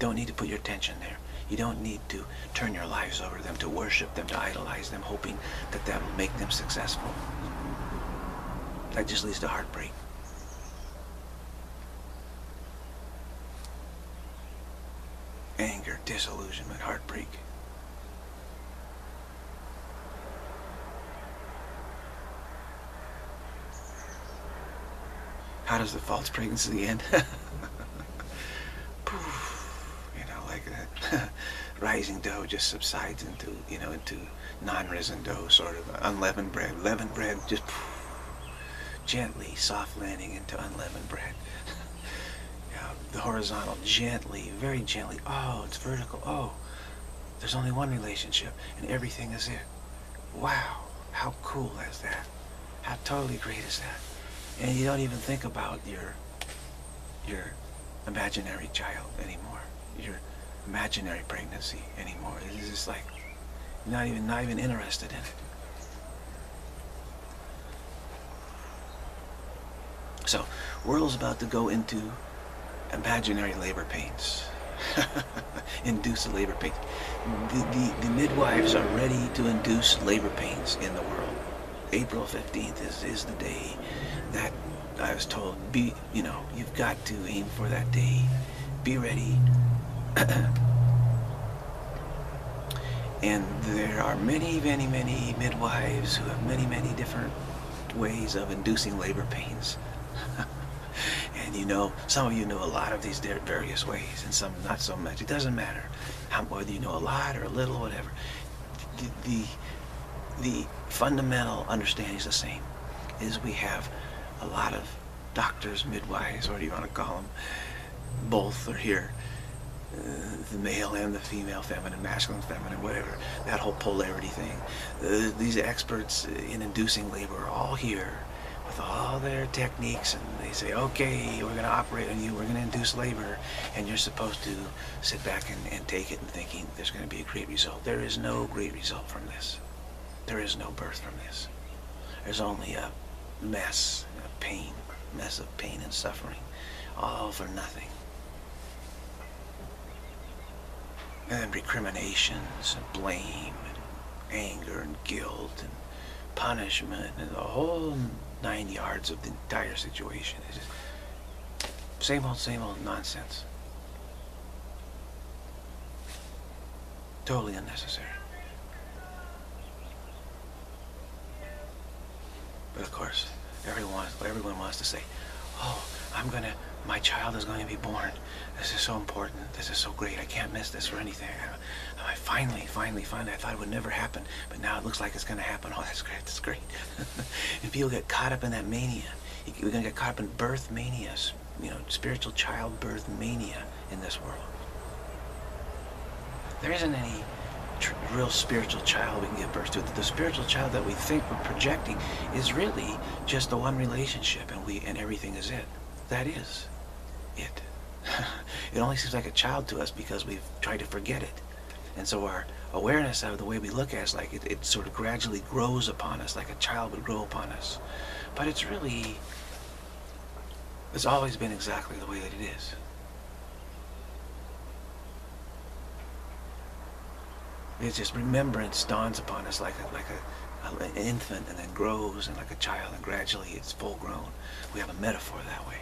You don't need to put your attention there. You don't need to turn your lives over to them, to worship them, to idolize them, hoping that that will make them successful. That just leads to heartbreak. Anger, disillusionment, heartbreak. How does the false pregnancy end? rising dough just subsides into, you know, into non-risen dough, sort of unleavened bread. Leavened bread just gently soft landing into unleavened bread. yeah, the horizontal gently, very gently. Oh, it's vertical. Oh, there's only one relationship, and everything is it. Wow, how cool is that? How totally great is that? And you don't even think about your your imaginary child anymore. Imaginary pregnancy anymore. It's just like not even not even interested in it. So, world's about to go into imaginary labor pains. induce labor pains. The, the, the midwives are ready to induce labor pains in the world. April 15th is, is the day that I was told, be, you know, you've got to aim for that day. Be ready and there are many, many, many midwives who have many, many different ways of inducing labor pains. and you know, some of you know a lot of these various ways, and some not so much. It doesn't matter how whether you know a lot or a little, whatever. The, the, the fundamental understanding is the same. Is we have a lot of doctors, midwives, or do you want to call them, both are here the male and the female, feminine, masculine, feminine, whatever, that whole polarity thing. Uh, these experts in inducing labor are all here with all their techniques and they say, okay, we're going to operate on you, we're going to induce labor, and you're supposed to sit back and, and take it and thinking there's going to be a great result. There is no great result from this. There is no birth from this. There's only a mess, a pain, a mess of pain and suffering, all for nothing. And recriminations and blame and anger and guilt and punishment and the whole nine yards of the entire situation. It's just same old, same old nonsense. Totally unnecessary. But of course, everyone, everyone wants to say, oh, I'm gonna, my child is going to be born. This is so important. This is so great. I can't miss this for anything. I, I finally, finally, finally, I thought it would never happen, but now it looks like it's gonna happen. Oh, that's great, that's great. and people get caught up in that mania. We're gonna get caught up in birth manias, you know, spiritual childbirth mania in this world. There isn't any real spiritual child we can give birth to. The spiritual child that we think we're projecting is really just the one relationship, and we and everything is it. That is it. it only seems like a child to us because we've tried to forget it. And so our awareness of the way we look at it like it, it sort of gradually grows upon us, like a child would grow upon us. But it's really, it's always been exactly the way that it is. It's just remembrance dawns upon us like a, like a, a, an infant and then grows and like a child and gradually it's full grown. We have a metaphor that way.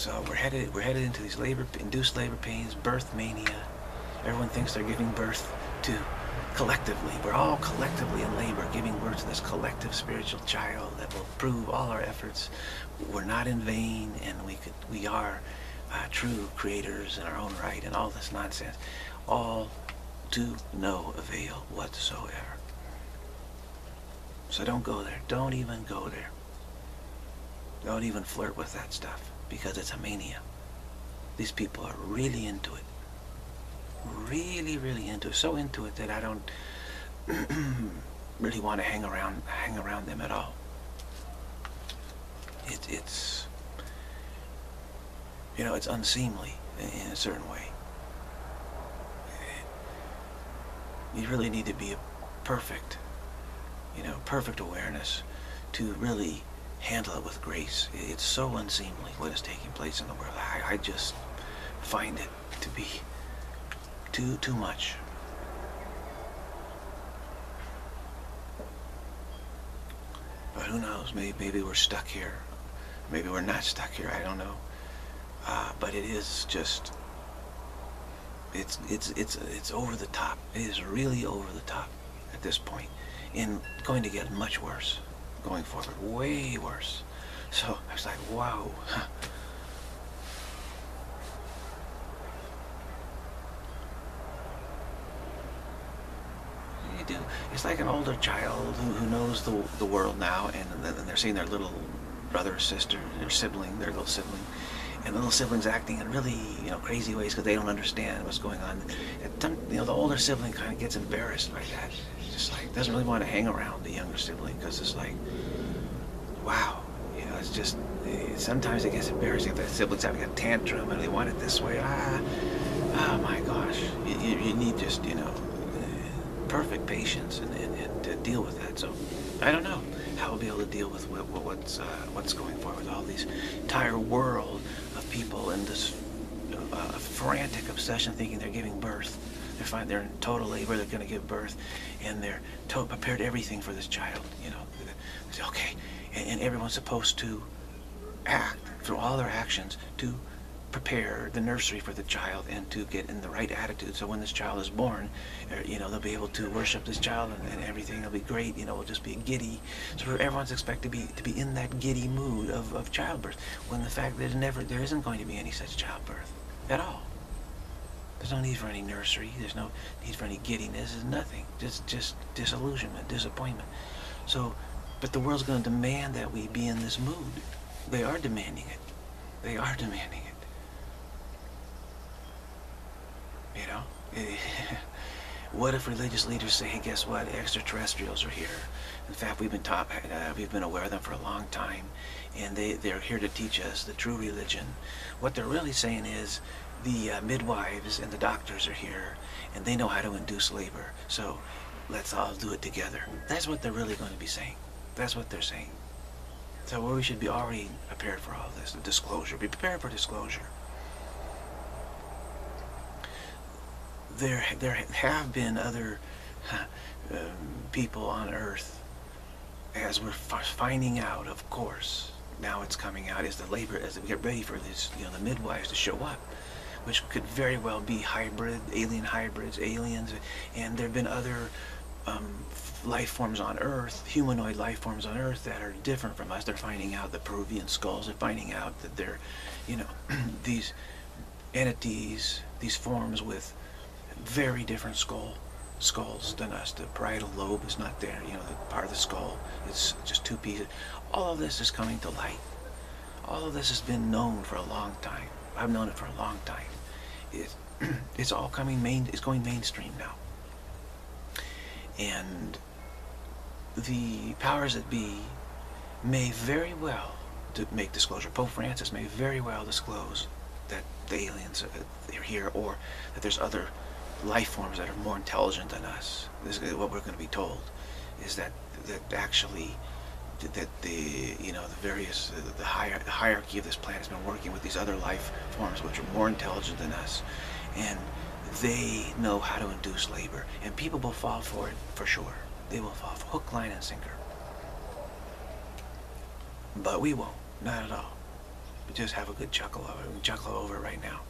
So we're headed we're headed into these labor induced labor pains, birth mania. Everyone thinks they're giving birth to collectively. We're all collectively in labor, giving birth to this collective spiritual child that will prove all our efforts were not in vain, and we could we are uh, true creators in our own right and all this nonsense, all to no avail whatsoever. So don't go there. Don't even go there. Don't even flirt with that stuff because it's a mania. These people are really into it. Really, really into it. So into it that I don't really want to hang around hang around them at all. It, it's you know, it's unseemly in a certain way. You really need to be a perfect, you know, perfect awareness to really handle it with grace. It's so unseemly what is taking place in the world. I, I just find it to be too, too much. But who knows, maybe, maybe we're stuck here. Maybe we're not stuck here, I don't know. Uh, but it is just, it's, it's, it's, it's over the top. It is really over the top at this point and going to get much worse going forward, way worse. So I was like, wow. you do. It's like an older child who, who knows the, the world now, and, and they're seeing their little brother or sister, their sibling, their little sibling, and the little siblings acting in really, you know, crazy ways because they don't understand what's going on. You know, the older sibling kind of gets embarrassed by that. Just like doesn't really want to hang around the younger sibling because it's like, wow, you know, it's just eh, sometimes it gets embarrassing if the siblings having a tantrum and they want it this way. Ah, oh my gosh, you, you need just you know perfect patience and, and, and to deal with that. So I don't know how we'll be able to deal with what, what's uh, what's going forward with all these entire world of people and this uh, frantic obsession thinking they're giving birth. They're. They're in total labor. They're going to give birth, and they're prepared everything for this child. You know, say, okay, and, and everyone's supposed to act through all their actions to prepare the nursery for the child and to get in the right attitude so when this child is born er, you know they'll be able to worship this child and, and everything will be great you know will just be giddy so everyone's expected to be to be in that giddy mood of, of childbirth when the fact there's never there isn't going to be any such childbirth at all there's no need for any nursery there's no need for any giddiness there's nothing just just disillusionment disappointment so but the world's going to demand that we be in this mood they are demanding it they are demanding it You know? what if religious leaders say, hey, guess what? Extraterrestrials are here. In fact, we've been taught, uh, we've been aware of them for a long time, and they, they're here to teach us the true religion. What they're really saying is the uh, midwives and the doctors are here, and they know how to induce labor. So let's all do it together. That's what they're really going to be saying. That's what they're saying. So we should be already prepared for all this. The disclosure. Be prepared for disclosure. There, there have been other um, people on Earth, as we're finding out, of course. Now it's coming out as the labor, as we get ready for this, you know, the midwives to show up, which could very well be hybrid, alien hybrids, aliens, and there have been other um, life forms on Earth, humanoid life forms on Earth that are different from us. They're finding out the Peruvian skulls. They're finding out that they're, you know, these entities, these forms with very different skull skulls than us. The parietal lobe is not there. You know, the part of the skull is just two pieces. All of this is coming to light. All of this has been known for a long time. I've known it for a long time. It, it's all coming main. It's going mainstream now. And the powers that be may very well to make disclosure. Pope Francis may very well disclose that the aliens are here or that there's other life forms that are more intelligent than us. This is what we're going to be told is that that actually that the you know the various uh, the, the, the hierarchy of this planet has been working with these other life forms which are more intelligent than us and they know how to induce labor, and people will fall for it for sure. They will fall for hook, line, and sinker. But we won't, not at all. We just have a good chuckle over it. We chuckle over it right now.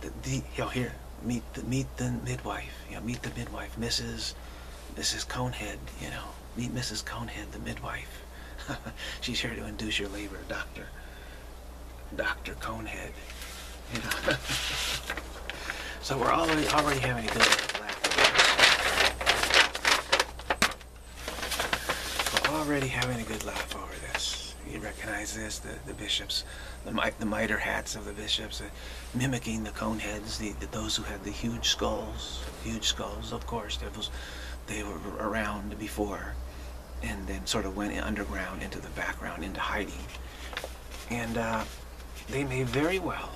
The, the you know, here, meet the meet the midwife. You know, meet the midwife, Mrs. Mrs. Conehead. You know, meet Mrs. Conehead, the midwife. She's here to induce your labor, doctor. Doctor Conehead. You know. So we're already already having a good laugh. We're already having a good laugh over this. You recognize this? The the bishops, the the mitre hats of the bishops, uh, mimicking the cone heads. The, the, those who had the huge skulls, huge skulls. Of course, there was they were around before, and then sort of went underground into the background, into hiding, and uh, they may very well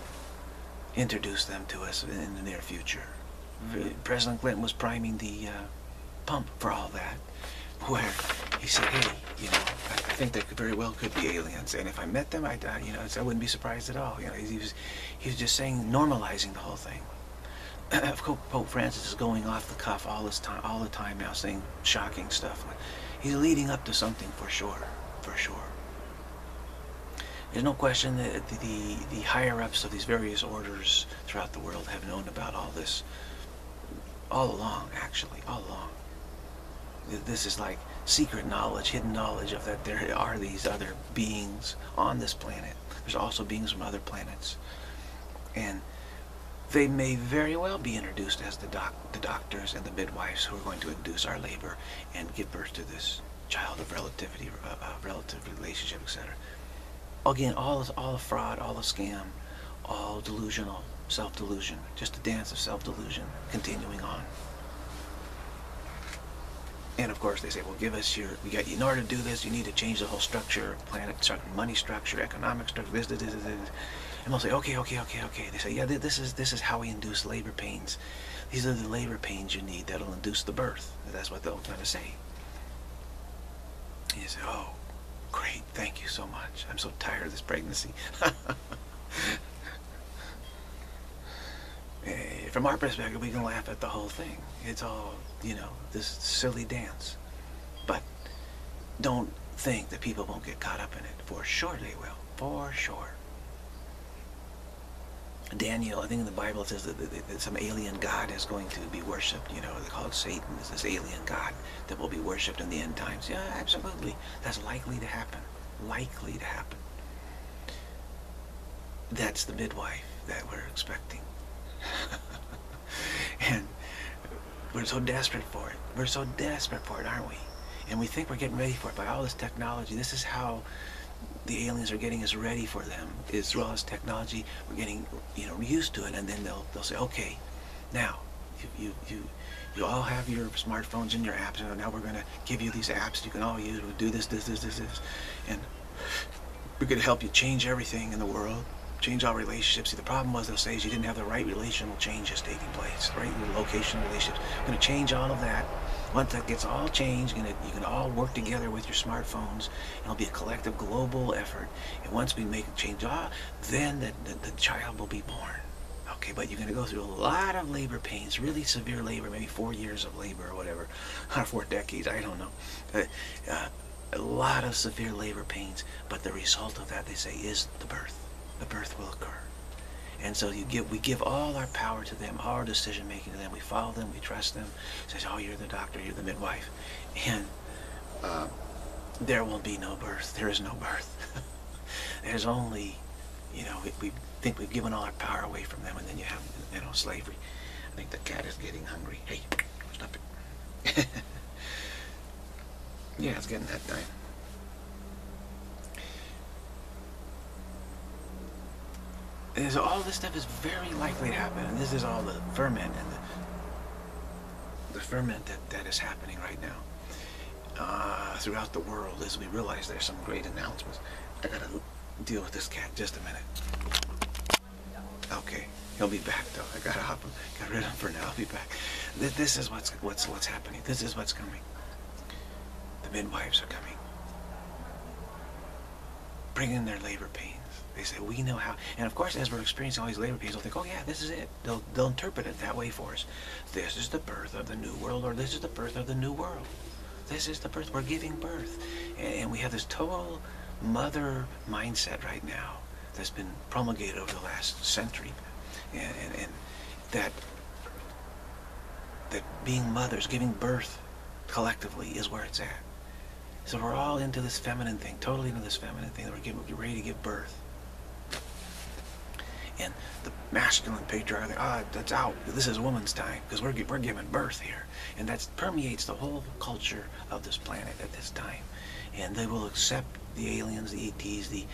introduce them to us in the near future. President Clinton was priming the uh, pump for all that, where he said, hey, you know, I, I think there could very well could be aliens, and if I met them, I, uh, you know, I wouldn't be surprised at all. You know, he was, he was just saying, normalizing the whole thing. Pope Francis is going off the cuff all this time, all the time now, saying shocking stuff. He's leading up to something for sure, for sure. There's no question that the, the, the higher-ups of these various orders throughout the world have known about all this all along, actually, all along. This is like secret knowledge, hidden knowledge of that there are these other beings on this planet. There's also beings from other planets. And they may very well be introduced as the, doc the doctors and the midwives who are going to induce our labor and give birth to this child of relativity, uh, uh relative relationship, etc. Again, all is all a fraud, all a scam, all delusional, self-delusion, just a dance of self-delusion, continuing on. And of course, they say, well, give us your, we got, in order to do this, you need to change the whole structure, planet money structure, economic structure, this, this, this, this. And they'll say, okay, okay, okay, okay. They say, yeah, this is, this is how we induce labor pains. These are the labor pains you need that'll induce the birth. That's what they'll kind of say. And you say, oh, Great, thank you so much. I'm so tired of this pregnancy. Eh, from our perspective, we can laugh at the whole thing. It's all, you know, this silly dance. But don't think that people won't get caught up in it. For sure they will. For sure. Daniel, I think in the Bible it says that, that, that, some alien god is going to be worshipped. You know, they call it Satan. It's this alien god that will be worshipped in the end times. Yeah, absolutely. That's likely to happen. Likely to happen. That's the midwife that we're expecting. and we're so desperate for it. We're so desperate for it, aren't we? And we think we're getting ready for it by all this technology. This is how the aliens are getting us ready for them. Well as technology. We're getting you know used to it and then they'll they'll say okay now you you you, you all have your smartphones and your apps and now we're going to give you these apps you can all use. We'll do this this this this this and we're going to help you change everything in the world change all relationships. See the problem was they'll say is you didn't have the right relational changes taking place right your location relationships. We're going to change all of that once that gets all changed, and you can all work together with your smartphones, it'll be a collective global effort. And once we make a change, ah, then the, the, the child will be born. Okay, but you're going to go through a lot of labor pains, really severe labor, maybe four years of labor or whatever, or four decades, I don't know. Uh, uh, a lot of severe labor pains, but the result of that, they say, is the birth. The birth will occur. And so you give, we give all our power to them, our decision making to them. We follow them, we trust them. says, oh, you're the doctor, you're the midwife. And uh, there will be no birth. There is no birth. There's only, you know, we, we think we've given all our power away from them, and then you have, you know, slavery. I think the cat is getting hungry. Hey, stop it. yeah, it's getting that time. So all this stuff is very likely to happen, and this is all the ferment and the, the ferment that, that is happening right now uh, throughout the world as we realize there's some great announcements. I gotta deal with this cat just a minute. Okay, he'll be back though. I gotta hop him, got rid of him for now. I'll be back. This, this is what's what's what's happening. This is what's coming. The midwives are coming, bringing their labor pains. They say, we know how. And of course, as we're experiencing all these labor pains, they'll think, oh yeah, this is it. They'll, they'll interpret it that way for us. This is the birth of the new world, or this is the birth of the new world. This is the birth. We're giving birth. And, we have this total mother mindset right now that's been promulgated over the last century. And, and, and that, that being mothers, giving birth collectively is where it's at. So we're all into this feminine thing, totally into this feminine thing. We're, getting, we're ready to give birth and the masculine patriarchy, ah, oh, that's out. This is woman's time because we're, we're giving birth here. And that permeates the whole culture of this planet at this time. And they will accept the aliens, the ETs, the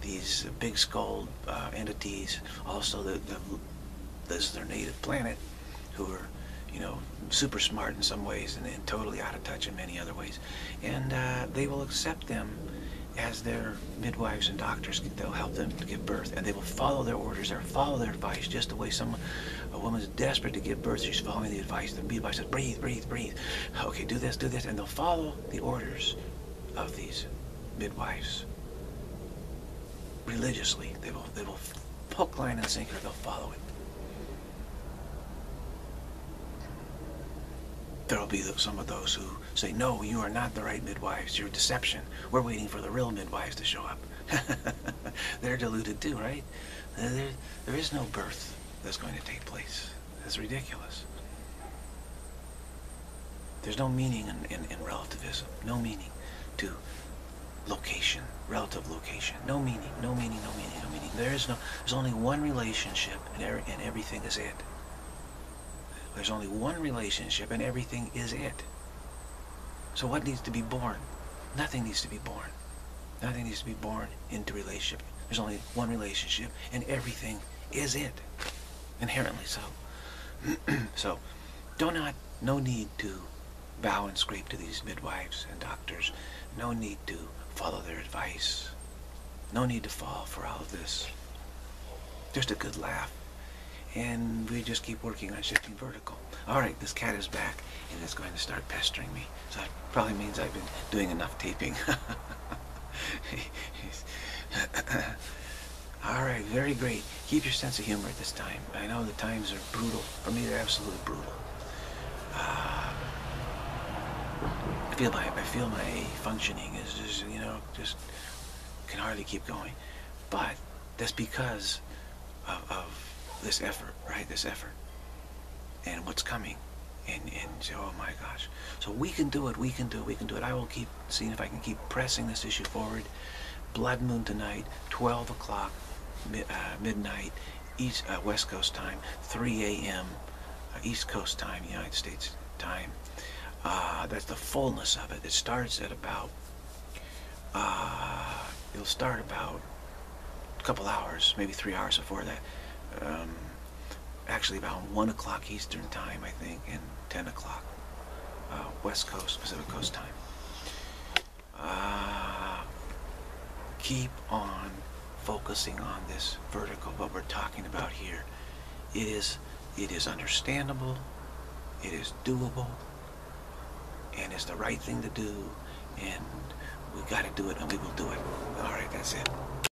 these big skull uh, entities, also the, the, this is their native planet, who are, you know, super smart in some ways and, and totally out of touch in many other ways. And uh, they will accept them as their midwives and doctors, they'll help them to give birth, and they will follow their orders, they'll follow their advice, just the way someone, a woman's desperate to give birth, she's following the advice. The midwife says, breathe, breathe, breathe. Okay, do this, do this, and they'll follow the orders of these midwives religiously. They will, they will hook, line, and sinker, they'll follow it. There will be some of those who say, no, you are not the right midwives. You're deception. We're waiting for the real midwives to show up. They're deluded too, right? There, there is no birth that's going to take place. That's ridiculous. There's no meaning in, in, in relativism. No meaning to location, relative location. No meaning, no meaning, no meaning, no meaning. There is no, there's only one relationship and, and everything is it. There's only one relationship and everything is it. So what needs to be born? Nothing needs to be born. Nothing needs to be born into relationship. There's only one relationship and everything is it. Inherently so. so do not, no need to bow and scrape to these midwives and doctors. No need to follow their advice. No need to fall for all of this. Just a good laugh and we just keep working on shifting vertical. All right, this cat is back and it's going to start pestering me. So that probably means I've been doing enough taping. All right, very great. Keep your sense of humor at this time. I know the times are brutal. For me, they're absolutely brutal. Uh, I feel my I feel my functioning is just you know just can hardly keep going, but that's because of, of this effort, right? This effort. And what's coming. And, and oh my gosh. So we can do it, we can do it, we can do it. I will keep seeing if I can keep pressing this issue forward. Blood Moon tonight, 12 o'clock, uh, midnight, East, uh, West Coast time, 3 a.m. Uh, East Coast time, United States time. Uh, that's the fullness of it. It starts at about, uh, it'll start about a couple hours, maybe three hours before that um, actually about 1 o'clock Eastern time, I think, and 10 o'clock uh, West Coast, Pacific Coast time. Uh, keep on focusing on this vertical, what we're talking about here. It is, it is understandable, it is doable, and it's the right thing to do, and we got to do it, and we will do it. All right.